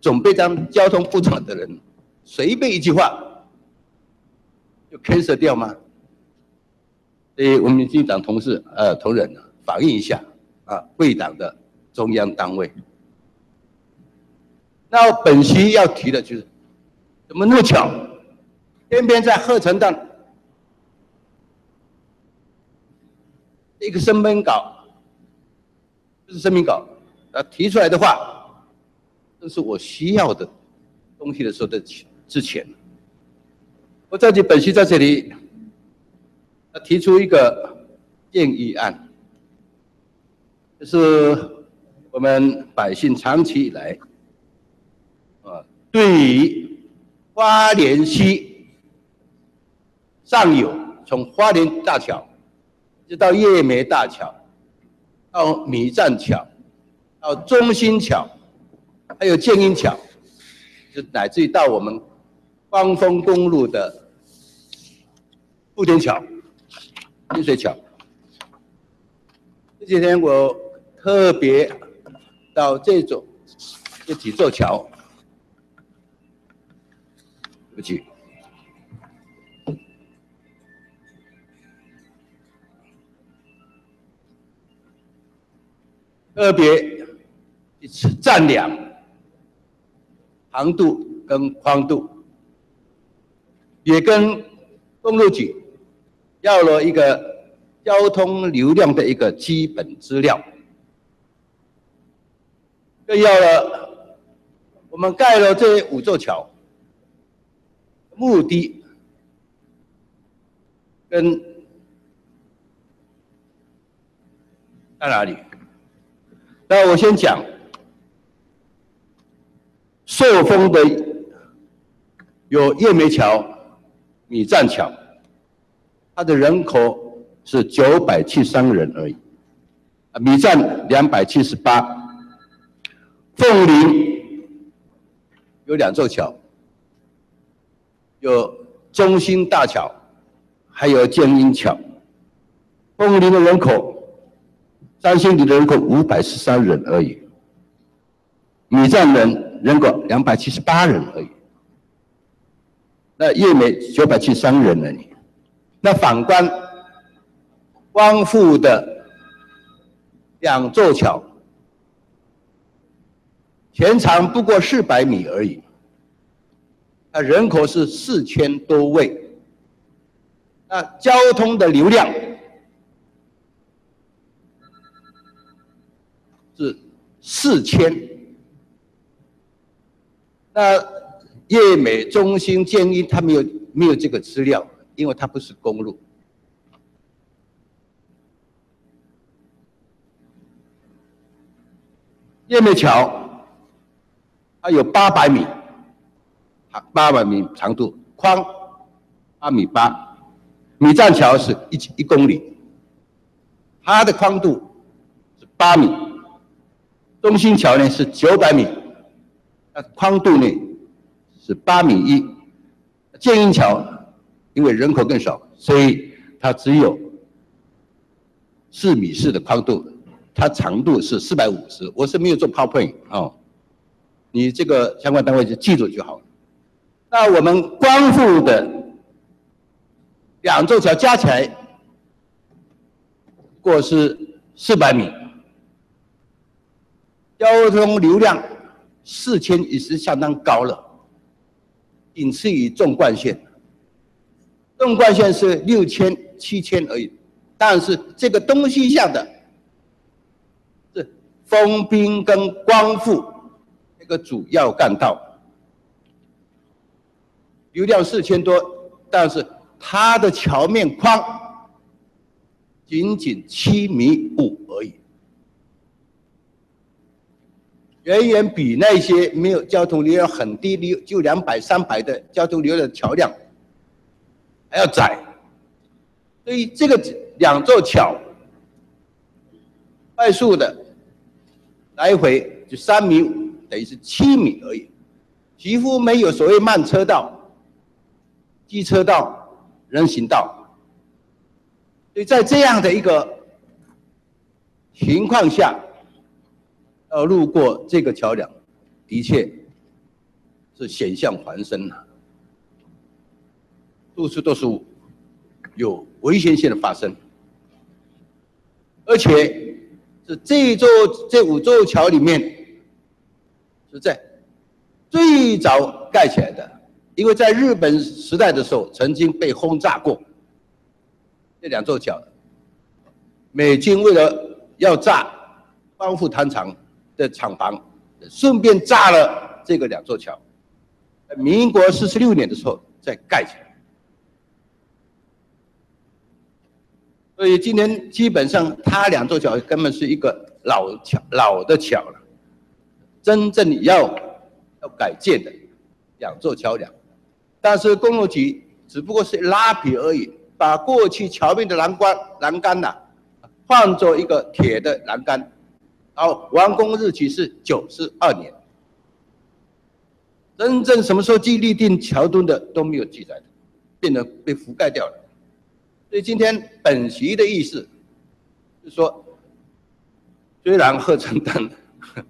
准备当交通部长的人，随便一句话就 cancel 掉吗？所以我们民进党同事、呃同仁反映一下啊，贵党的中央单位。那本席要提的就是，怎么那么巧，偏偏在贺成档一个声明稿，这是声明稿，啊提出来的话，这是我需要的东西的时候的之前，我在这本席在这里。他提出一个建议案，就是我们百姓长期以来啊，对于花莲溪上游从花莲大桥，一直到叶梅大桥，到米站桥，到中心桥，还有建英桥，就乃至于到我们光丰公路的富田桥、金水桥。这几天我特别到这种这几座桥，对不起。特别一次丈量长度跟宽度，也跟公路局要了一个交通流量的一个基本资料，更要了我们盖了这五座桥，目的跟在哪里？那我先讲受封的有叶梅桥、米站桥，它的人口是九百七十三人而已，啊，米站两百七十八，凤林有两座桥，有中心大桥，还有建英桥，凤林的人口。三星里的人口五百十三人而已，米站人人口两百七十八人而已，那叶美九百七十三人而已。那反观光复的两座桥，全长不过四百米而已，那人口是四千多位，那交通的流量。是四千，那叶美中心建议他没有没有这个资料，因为它不是公路。叶美桥它有八百米，八百米长度，宽八米八，米站桥是一一公里，它的宽度是八米。中心桥呢是九百米，那宽度呢是八米一。建英桥因为人口更少，所以它只有四米四的宽度，它长度是四百五十。我是没有做 PowerPoint 哦，你这个相关单位就记住就好了。那我们光复的两座桥加起来过是四百米。交通流量四千也是相当高了，仅次于纵贯线。纵贯线是六千、七千而已，但是这个东西向的，是丰滨跟光复那个主要干道，流量四千多，但是它的桥面宽仅仅七米五而已。远远比那些没有交通流量很低、流就两百、三百的交通流量的桥梁还要窄，所以这个两座桥快速的来回就三米五，等于是七米而已，几乎没有所谓慢车道、机车道、人行道，所以在这样的一个情况下。要路过这个桥梁，的确是险象环生呐，处处都是有危险性的发生，而且是这座这五座桥里面是在最早盖起来的，因为在日本时代的时候曾经被轰炸过，这两座桥，美军为了要炸光复摊厂。的厂房，顺便炸了这个两座桥。民国四十六年的时候再盖起来，所以今年基本上它两座桥根本是一个老桥老的桥了，真正要要改建的两座桥梁，但是公路局只不过是拉皮而已，把过去桥面的栏杆栏杆呐、换做一个铁的栏杆，好完工日期是九十二年。真正什么时候去立定桥墩的都没有记载的，变得被覆盖掉了。所以今天本席的意思是说，虽然贺承丹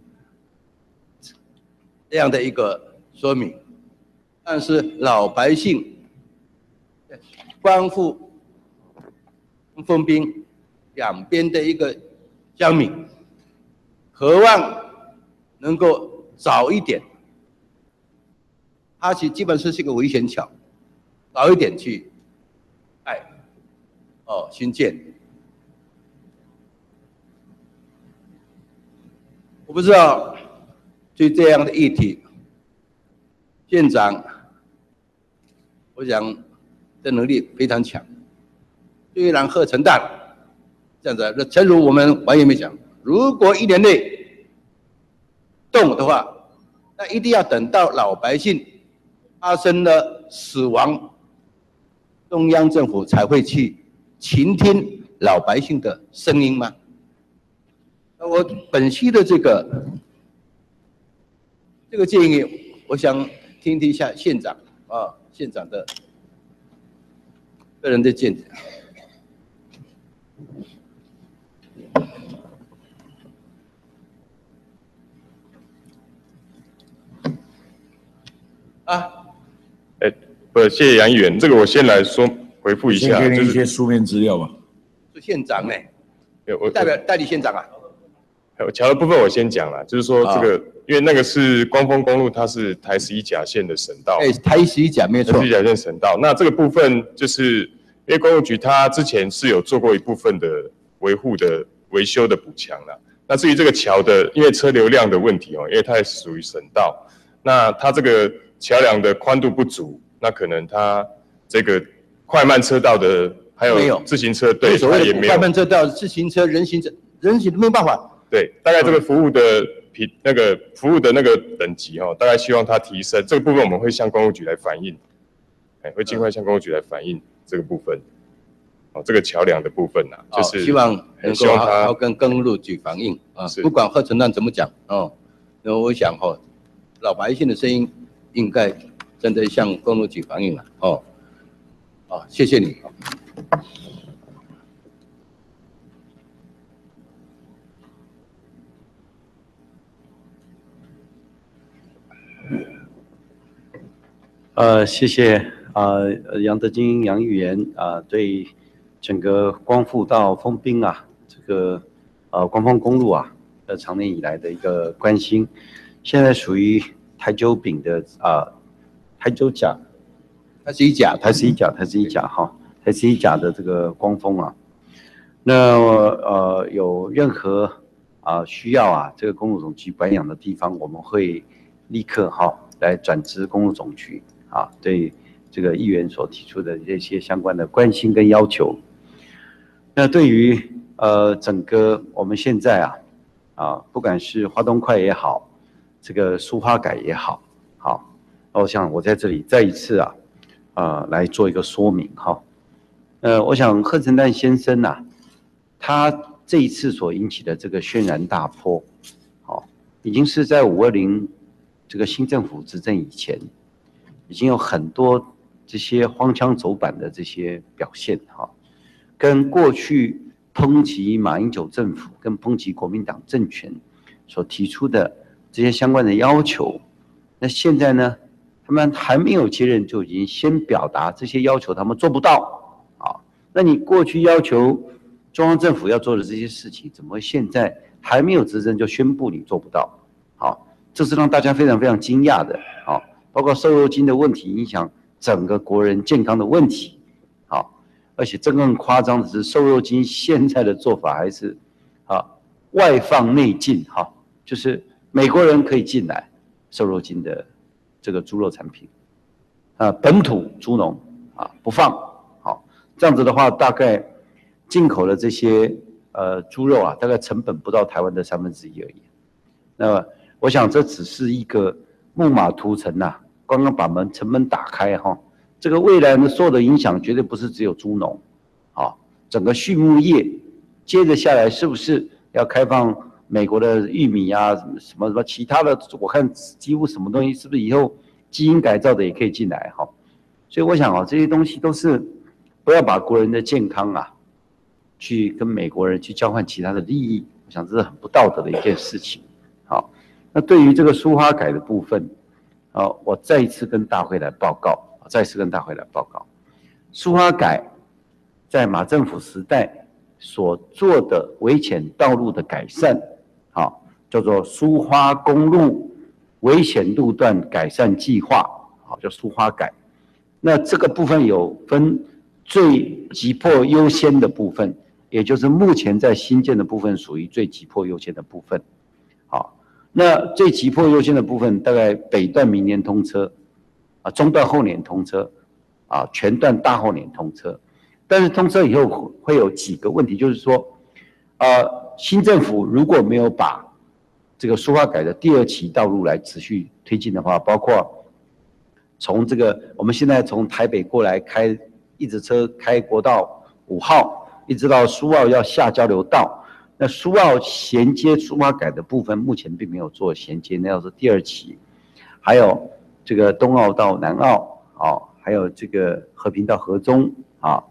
这样的一个说明，但是老百姓光复封兵两边的一个乡民，渴望能够早一点，它其基本上是一个危险桥，早一点去哎哦新建。我不知道对这样的议题，县长，我想的能力非常强。虽然贺成蛋这样子，那诚如我们王爷没讲，如果一年内动的话，那一定要等到老百姓发生了死亡，中央政府才会去倾听老百姓的声音吗？那我本期的这个这个建议，我想听听一下县长啊，县长的个人的见解。啊，哎，不，谢谢杨议员，这个我先来说回复一下，先给你一些书面资料吧。是县长呢，呃我代表代理县长啊。我桥的部分我先讲了，就是说这个，因为那个是光丰公路，它是台十一甲线的省道，哎，台十一甲没有错台十一。甲线省道。那这个部分就是因为公路局它之前是有做过一部分的维护的维修的补强了。那至于这个桥的，因为车流量的问题哦，因为它也属于省道，那它这个桥梁的宽度不足，那可能它这个快慢车道的还没有有自行车对所谓的它也没有快慢车道、自行车、人行车、人行没有办法。对，大概这个服务的品那个服务的那个等级哈、哦，大概希望它提升。这个部分我们会向公务局来反映，哎，会尽快向公务局来反映这个部分。哦，这个桥梁的部分呐、就哦是希望能够好希望它好跟公路局反映啊，是不管贺成亮怎么讲哦，那我想哈、哦，老百姓的声音应该真的向公路局反映了哦。哦，谢谢你。呃，谢谢啊，杨德金杨议员啊，对整个光复到丰滨啊，这个呃光丰公路啊，呃长年以来的一个关心，现在属于台九丙的啊，台九甲它是一甲，台十一甲，台十一甲哈，台十一甲的这个光峰啊，那呃有任何啊需要啊这个公路总局管养的地方，我们会立刻哈来转支公路总局啊，对这个议员所提出的这些相关的关心跟要求。那对于呃整个我们现在啊啊不管是华东快也好，这个书画改也好，好，我想我在这里再一次啊。啊、来做一个说明哈。呃，我想贺成蛋先生呐、他这一次所引起的这个轩然大波，好、已经是在五二零这个新政府执政以前，已经有很多这些荒腔走板的这些表现哈、跟过去抨击马英九政府跟抨击国民党政权所提出的这些相关的要求，那现在呢？他们还没有接任就已经先表达这些要求，他们做不到啊。那你过去要求中央政府要做的这些事情，怎么现在还没有执政就宣布你做不到？好，这是让大家非常非常惊讶的。好，包括瘦肉精的问题影响整个国人健康的问题。好，而且真更夸张的是，瘦肉精现在的做法还是啊外放内禁，哈，就是美国人可以进来瘦肉精的。这个猪肉产品，啊，本土猪农啊不放，好，这样子的话，大概进口的这些呃猪肉啊，大概成本不到台湾的三分之一而已。那我想这只是一个木马屠城呐、刚刚把门城门打开哈，这个未来呢受的影响绝对不是只有猪农，啊，整个畜牧业接着下来是不是要开放美国的玉米啊，什么什么什么其他的，我看几乎什么东西是不是以后基因改造的也可以进来哈？所以我想啊，这些东西都是不要把国人的健康啊，去跟美国人去交换其他的利益，我想这是很不道德的一件事情。好，那对于这个苏花改的部分，啊，我再一次跟大会来报告，再次跟大会来报告，苏花改在马政府时代所做的危险道路的改善，叫做苏花公路危险路段改善计划，好，叫苏花改。那这个部分有分最急迫优先的部分，也就是目前在新建的部分属于最急迫优先的部分。好，那最急迫优先的部分大概北段明年通车，啊，中段后年通车，啊，全段大后年通车。但是通车以后会有几个问题，就是说，呃，新政府如果没有把这个苏花改的第二期道路来持续推进的话，包括从这个我们现在从台北过来开一直车开国道五号，一直到苏澳要下交流道，那苏澳衔接苏花改的部分目前并没有做衔接，那要是第二期，还有这个东澳到南澳啊，还有这个和平到河中啊，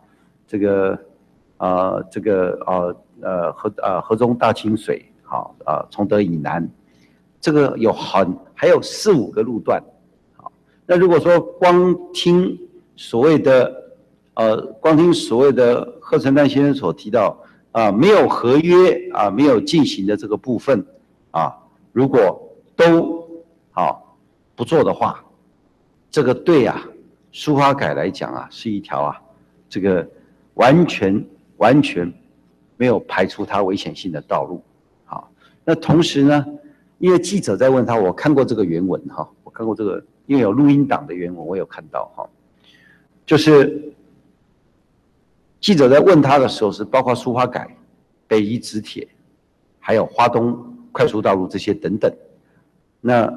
这个呃这个呃呃河呃河中大清水好啊崇德以南，这个有很还有四五个路段。好那如果说光听所谓的，呃，光听所谓的贺成丹先生所提到啊，没有合约啊，没有进行的这个部分啊，如果都好不做的话，这个对啊，苏花改来讲啊，是一条啊，这个完全完全没有排除它危险性的道路。那同时呢，因为记者在问他，我看过这个原文哈，我看过这个。因为有录音档的原文，我有看到哈，就是记者在问他的时候，是包括苏花改、北宜直铁，还有花东快速道路这些等等。那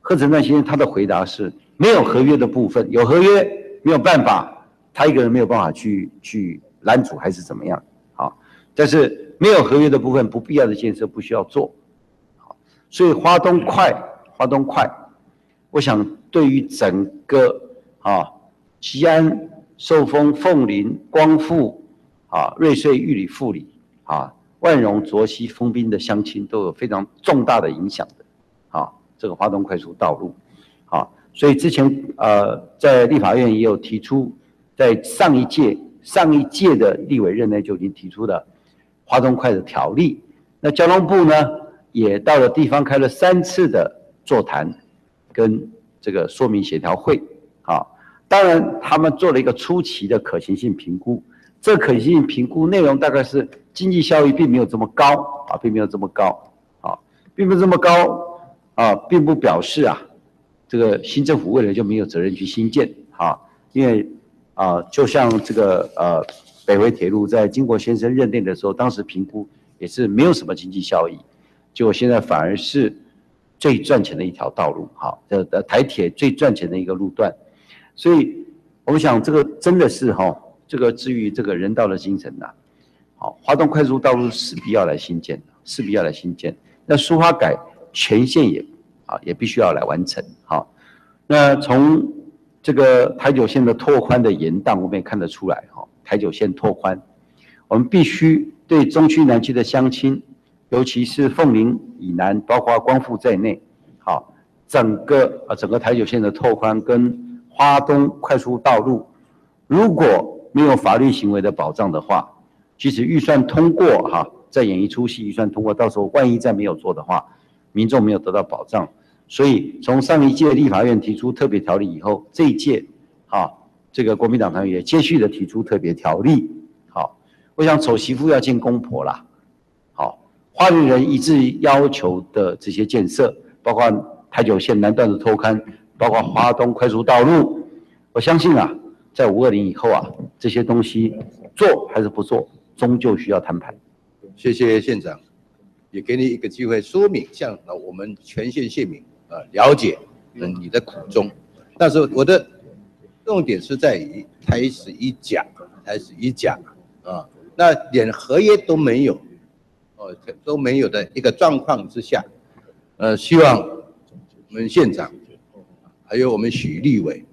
贺成赞先生他的回答是：没有合约的部分，有合约没有办法，他一个人没有办法去去拦阻还是怎么样？但是没有合约的部分，不必要的建设不需要做。好，所以花东快，花东快。我想，对于整个啊，吉安、寿丰、凤林、光复啊、瑞穗、玉里、富里啊、万荣、卓溪、丰滨的乡亲都有非常重大的影响的啊。这个花东快速道路啊，所以之前呃，在立法院也有提出，在上一届上一届的立委任内就已经提出的花东快的条例。那交通部呢，也到了地方开了三次的座谈。跟这个说明协调会，啊，当然他们做了一个初期的可行性评估，这可行性评估内容大概是经济效益并没有这么高啊，并没有这么高啊，并不这么高啊，并不表示啊，这个新政府未来就没有责任去新建啊，因为啊，就像这个呃北回铁路在经过先生认定的时候，当时评估也是没有什么经济效益，结果现在反而是。最赚钱的一条道路，好，呃，台铁最赚钱的一个路段，所以我们想这个真的是哈，这个至于这个人道的精神呐，好，华东快速道路势必要来新建，势必要来新建，那苏花改全线也啊也必须要来完成，好，那从这个台九线的拓宽的延宕，我们也看得出来哈，台九线拓宽，我们必须对中区南区的乡亲。尤其是凤林以南，包括光复在内，好，整个啊整个台九线的拓宽跟花东快速道路，如果没有法律行为的保障的话，即使预算通过哈，在演一出戏，预算通过，到时候万一再没有做的话，民众没有得到保障，所以从上一届立法院提出特别条例以后，这一届啊这个国民党团也接续的提出特别条例，好，我想丑媳妇要见公婆啦。花莲人一致要求的这些建设，包括台九线南段的拓宽，包括华东快速道路，我相信啊，在五二零以后啊，这些东西做还是不做，终究需要摊牌。谢谢县长，也给你一个机会说明，向我们全县县民啊了解嗯你的苦衷。但是我的重点是在于开始一讲，开始一讲啊，那连合约都没有，哦都没有的一个状况之下，呃，希望我们县长还有我们许立伟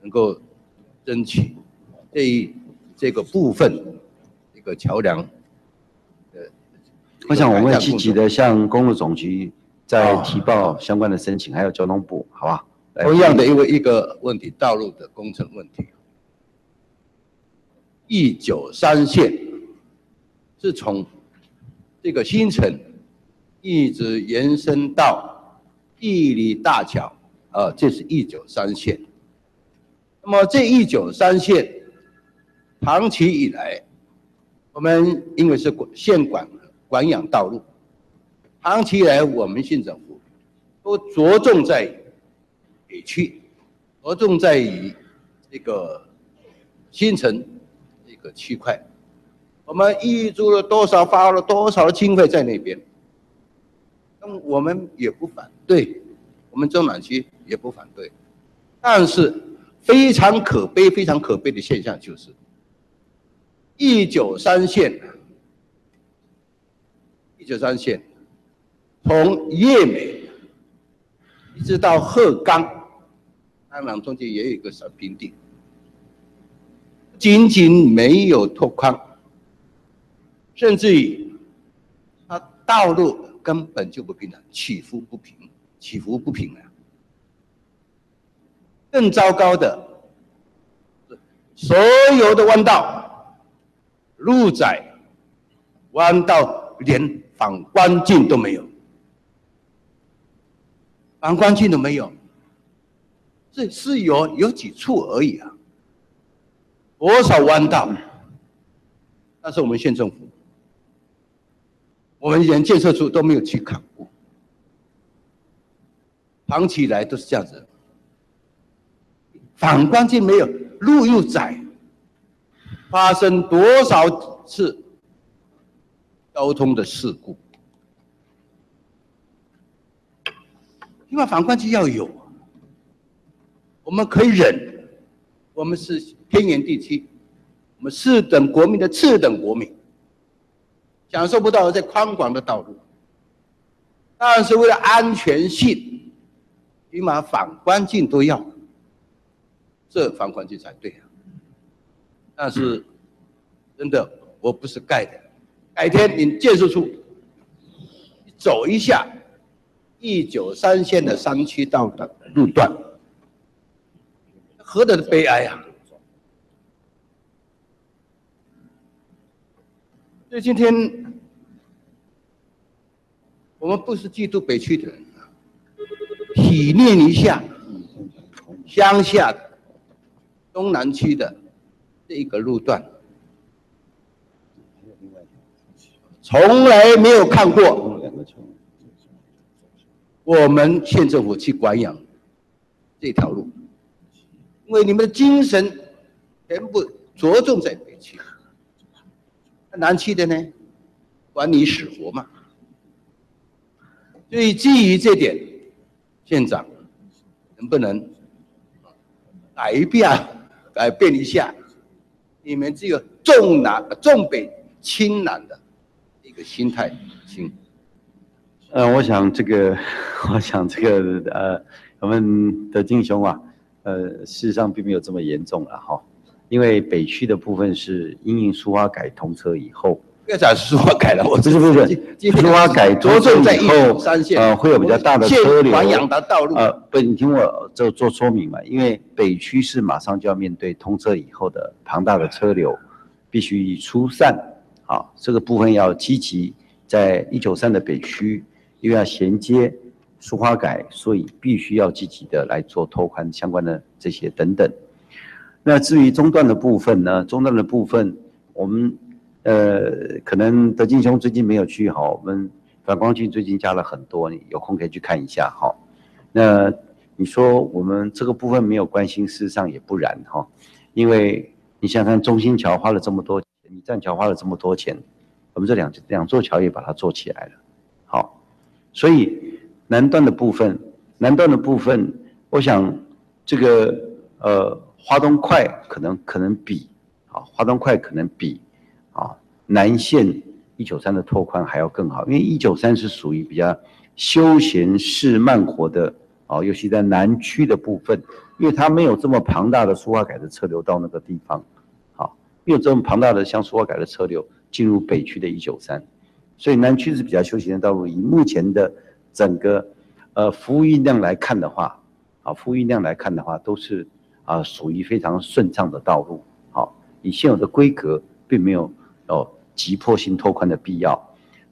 能够争取这一这个部分一个桥梁。呃我想我们会积极的。向公路总局再哦提报相关的申请，还有交通部，好吧？来同样的因为一个问题，道路的工程问题。一九三线是从这个新城一直延伸到义里大桥，啊，这是一九三线。那么这一九三线长期以来，我们因为是管县管管养道路，长期以来我们县政府都着重在于北区，着重在于这个新城这个区块，我们预注了多少，花了多少的经费在那边，那么我们也不反对，我们中南区也不反对，但是非常可悲、非常可悲的现象就是，一九三线，一九三线，从叶美一直到鹤岗，当然中间也有一个小平地，仅仅没有拓宽，甚至于它道路根本就不平坦，起伏不平，起伏不平啊。更糟糕的，所有的弯道、路窄、弯道连反光镜都没有。反光镜都没有，这是有有几处而已啊，多少弯道？但是我们县政府，我们连建设处都没有去看过，长期以来都是这样子，反光镜没有，路又窄，发生多少次交通的事故？因为反光镜要有，我们可以忍，我们是偏远地区，我们次等国民的次等国民，享受不到这宽广的道路，但是为了安全性，起码反光镜都要，这反光镜才对啊。但是真的我不是盖的，改天你建设处走一下。一九三线的山区道的路段，何等的悲哀啊！所以今天我们不是嫉妒北区的人啊，体验一下乡下东南区的这一个路段，从来没有看过。我们县政府去管养这条路，因为你们的精神全部着重在北区，南区的呢，管你死活嘛。所以基于这点，县长能不能改变改变一下你们这个重南重北轻南的一个心态，请。呃，我想这个，我想这个，呃，我们的金兄啊，呃，事实上并没有这么严重了哈，因为北区的部分是因应苏花改通车以后，不要讲苏花改了，我不是不是，苏花改着通车重在以后呃，会有比较大的车流，管养的道路，呃，不，你听我这做说明嘛，因为北区是马上就要面对通车以后的庞大的车流，必须疏散，啊，这个部分要积极，在一九三的北区。又要衔接苏花改，所以必须要积极的来做拓宽相关的这些等等。那至于中段的部分呢？中段的部分，我们呃，可能德金兄最近没有去哈，我们反光镜最近加了很多，你有空可以去看一下哈。那你说我们这个部分没有关心，事实上也不然哈，因为你想想中心桥花了这么多，你栈桥花了这么多钱。我们这两两座桥也把它做起来了。好，所以南段的部分，南段的部分，我想这个呃华东快可能可能比啊华东快可能比啊南线一九三的拓宽还要更好，因为一九三是属于比较休闲式慢活的啊，尤其在南区的部分，因为它没有这么庞大的苏花改的车流到那个地方，啊，没有这么庞大的像苏花改的车流进入北区的一九三，所以南区是比较休闲的道路。以目前的整个呃服务运量来看的话，啊，服务运量来看的话，都是啊属于非常顺畅的道路。好，以现有的规格，并没有哦。急迫性拓宽的必要，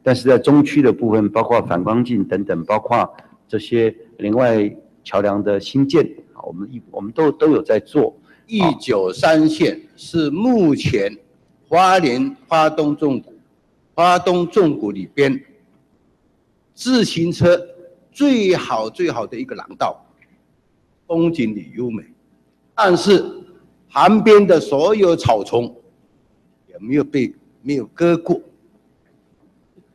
但是在中区的部分，包括反光镜等等，包括这些另外桥梁的新建，啊，我们一我们都都有在做。一九三线是目前花莲花东纵谷、花东纵谷里边自行车最好最好的一个廊道，风景里优美，但是旁边的所有草丛也没有被。没有割过，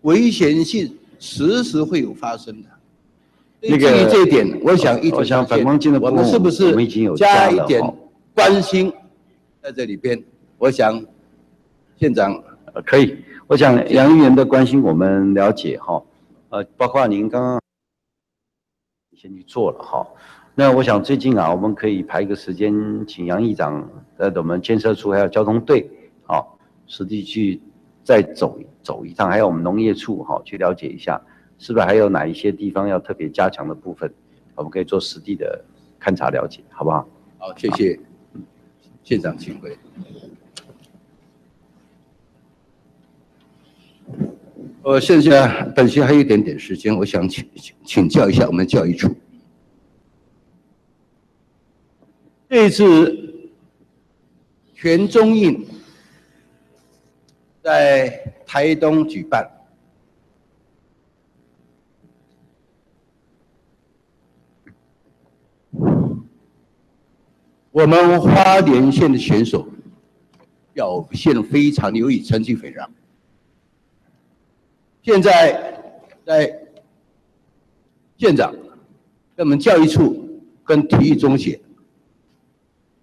危险性时时会有发生的。那个这一点，我想一我想反光镜的我们是不是加一点关心在这里边？我想县长可以，我想杨议员的关心我们了解哈，呃，包括您刚刚先去做了哈。那我想最近啊，我们可以排一个时间，请杨议长在我们建设处还有交通队，啊。实地去再走走一趟，还有我们农业处哈，去了解一下，是不是还有哪一些地方要特别加强的部分，我们可以做实地的勘察了解，好不好？好，谢谢。县长，请回。我剩下本席还有一点点时间，我想请请教一下我们教育处，这次全中印。在台东举办，我们花莲县的选手表现非常优异，成绩斐然。现在在县长、跟我们教育处、跟体育中学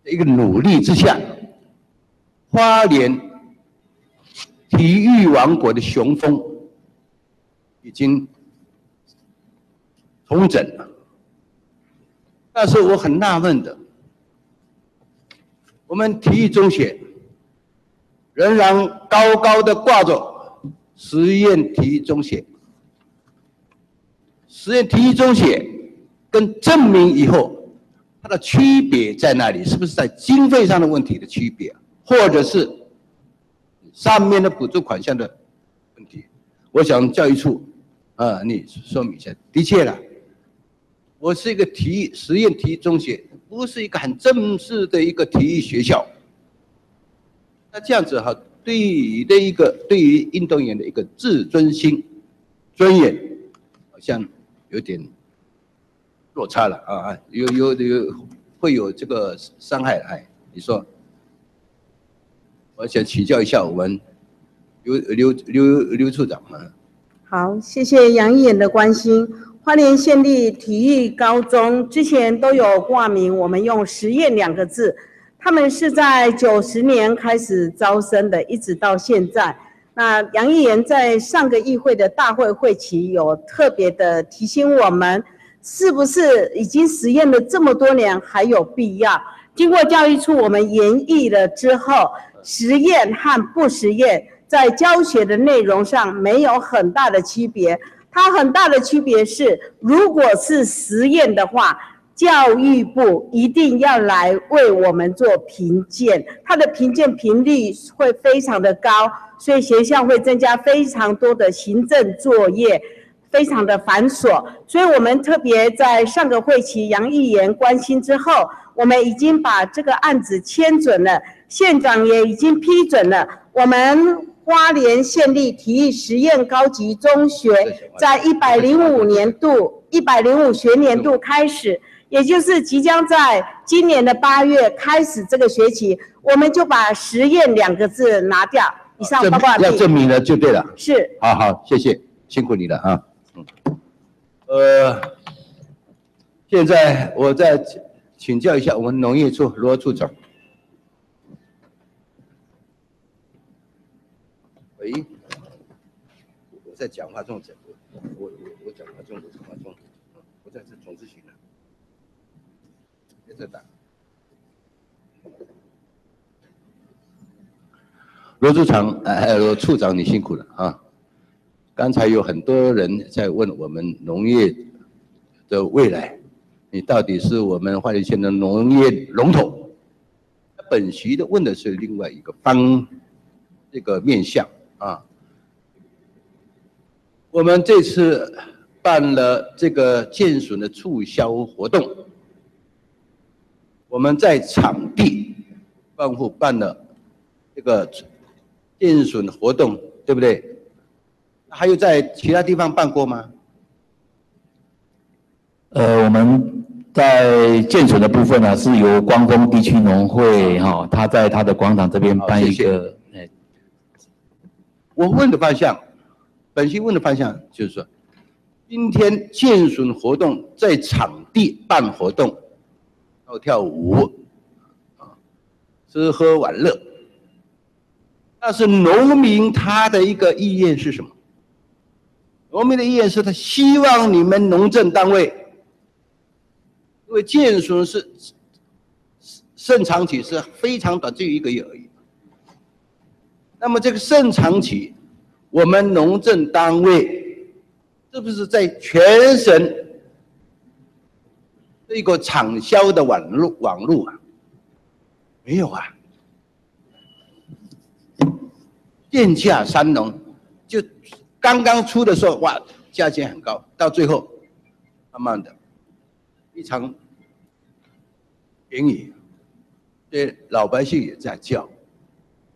的一个努力之下，花莲。体育王国的雄风已经重整了，但是我很纳闷的，我们体育中学仍然高高的挂着实验体育中学，实验体育中学跟证明以后，它的区别在哪里？是不是在经费上的问题的区别，或者是？上面的补助款项的问题，我想教育处啊，你说明一下。的确了，我是一个体育实验体育中学，不是一个很正式的一个体育学校。那这样子哈，对于的一个对于运动员的一个自尊心、尊严，好像有点落差了啊啊，有有有会有这个伤害哎，你说？我想请教一下我们刘刘刘刘处长啊。好，谢谢杨议员的关心。花莲县立体育高中之前都有挂名，我们用“实验”两个字。他们是在九十年开始招生的，一直到现在。那杨议员在上个议会的大会会期有特别的提醒我们，是不是已经实验了这么多年，还有必要？经过教育处我们研议了之后。实验和不实验在教学的内容上没有很大的区别。它很大的区别是，如果是实验的话，教育部一定要来为我们做评鉴，它的评鉴频率会非常的高，所以学校会增加非常多的行政作业，非常的繁琐。所以我们特别在上个会期杨议员关心之后，我们已经把这个案子签准了。县长也已经批准了，我们花莲县立体育实验高级中学在一百零五年度、一百零五学年度开始，也就是即将在今年的八月开始这个学期，我们就把“实验”两个字拿掉，以上证报告要证明了就对了。是好好，谢谢，辛苦你了啊。嗯，呃，现在我再请教一下我们农业处罗处长。喂，我在讲话中讲，我我我讲话中我讲话中，嗯我在这总咨询在这打。罗处长，哎，罗处长，你辛苦了啊！刚才有很多人在问我们农业的未来，你到底是我们花莲县的农业龙头？本席的问的是另外一个方这个面向啊。我们这次办了这个建损的促销活动，我们在场地办户办了这个建损活动，对不对？还有在其他地方办过吗？呃，我们在建水的部分呢，是由光丰地区农会哈，他在他的广场这边办一个，哎，我问的方向，本席问的方向就是说，今天建损活动在场地办活动，要跳舞，啊，吃喝玩乐。但是农民他的一个意愿是什么？农民的意愿是他希望你们农政单位，因为建损是盛长期是非常短，只有一个月而已。那么这个盛长期，我们农政单位是不是在全省这个畅销的网络网络啊？没有啊，电价三农就刚刚出的时候，哇，价钱很高，到最后慢慢的非常便宜，对老百姓也在叫。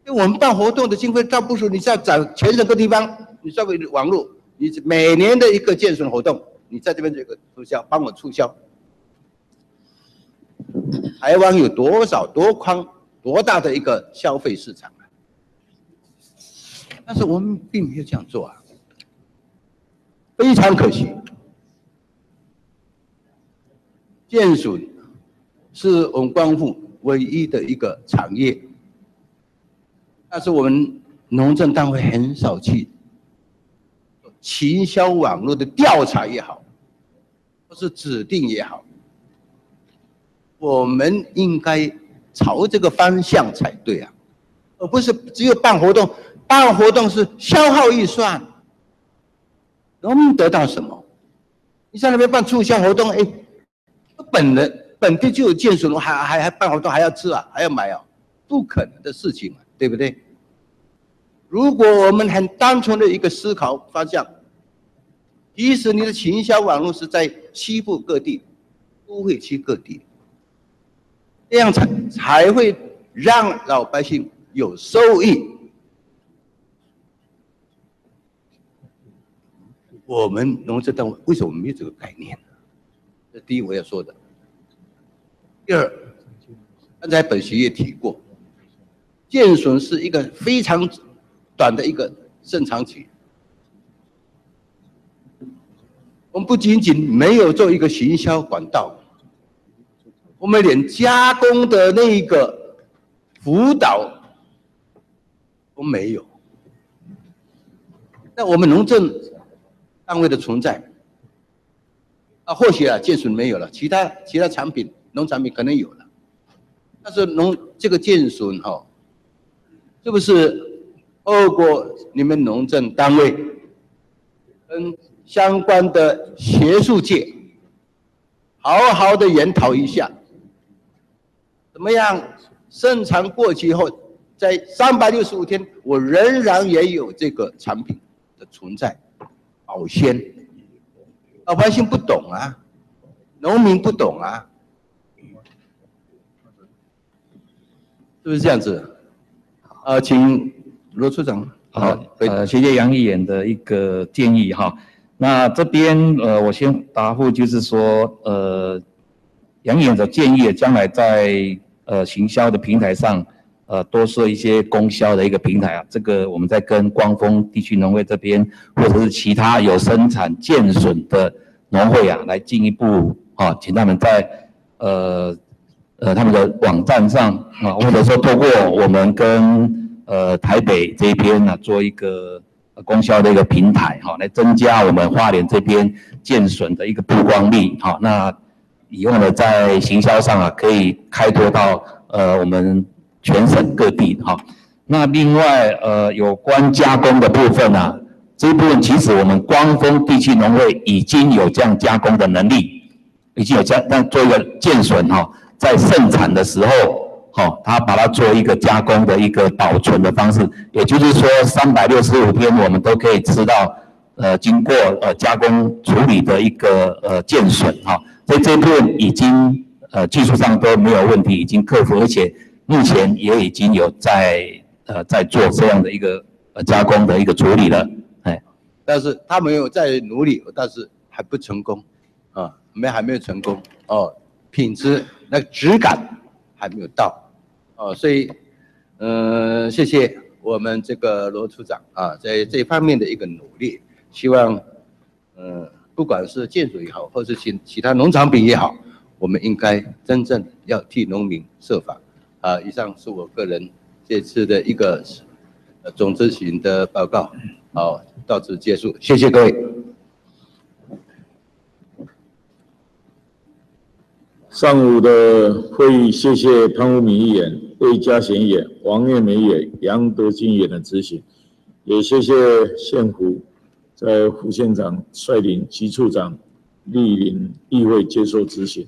因为我们办活动的经费，倒不如你在找全省各地方，你稍微网络，你每年的一个健身活动，你在这边这个促销，帮我促销。台湾有多少多宽多大的一个消费市场啊？但是我们并没有这样做啊，非常可惜。建损是我们光复唯一的一个产业。但是我们农政单位很少去行销网络的调查也好，或是指定也好，我们应该朝这个方向才对啊，而不是只有办活动，办活动是消耗预算，农民得到什么？你在那边办促销活动，哎，本人本地就有建水农，还还还办活动还要吃啊，还要买啊，不可能的事情啊。对不对？如果我们很单纯的一个思考方向，即使你的行销网络是在西部各地、都会区各地，这样才才会让老百姓有收益。我们农村单位为什么没有这个概念呢？这第一我要说的。第二，刚才本席也提过，建损是一个非常短的一个正常期。我们不仅仅没有做一个行销管道，我们连加工的那个辅导都没有。那我们农政单位的存在，啊，或许啊，建损没有了，其他其他产品，农产品可能有了，但是农这个建损哈，是不是透过你们农政单位跟相关的学术界，好好的研讨一下，怎么样生产过期后，在三百六十五天，我仍然也有这个产品的存在，保鲜。老百姓不懂啊，农民不懂啊，是不是这样子？呃，请罗处长。好，呃，谢谢杨议员的一个建议哈。那这边呃，我先答复，就是说，呃，杨议员的建议，将来在呃行销的平台上，呃多设一些供销的一个平台啊，这个我们在跟光丰地区农会这边，或者是其他有生产建损的农会啊，来进一步啊，请他们在呃呃他们的网站上啊，或者说透过我们跟呃台北这边呢、做一个供销的一个平台哈、来增加我们花莲这边建损的一个曝光率哈、那以后呢，在行销上啊，可以开拓到呃我们全省各地哈、那另外呃有关加工的部分啊，这一部分其实我们光丰地区农会已经有这样加工的能力，已经有这样但做一个建损哈、在盛产的时候，好、它把它做一个加工的一个保存的方式，也就是说三百六十五天我们都可以吃到呃经过呃加工处理的一个呃建损哈、这部分已经呃技术上都没有问题，已经克服，而且目前也已经有在呃在做这样的一个呃加工的一个处理了，哎。但是他们有在努力，但是还不成功啊，没还没有成功哦，品质那个质感还没有到哦，所以呃，谢谢我们这个罗处长啊，在这方面的一个努力，希望呃，不管是建筑也好，或是其其他农产品也好，我们应该真正要替农民设法啊。以上是我个人这次的一个总咨询的报告，好，到此结束，谢谢各位。上午的会议，谢谢潘武敏议员、魏家贤议员、王月梅议员、杨德金议员的执行，也谢谢县府在胡县长率领及处长莅临议会接受执行。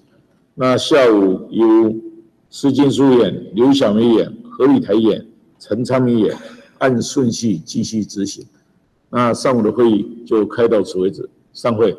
那下午由施金书演、刘小梅演、何立台演、陈昌明演按顺序继续执行。那上午的会议就开到此为止，散会。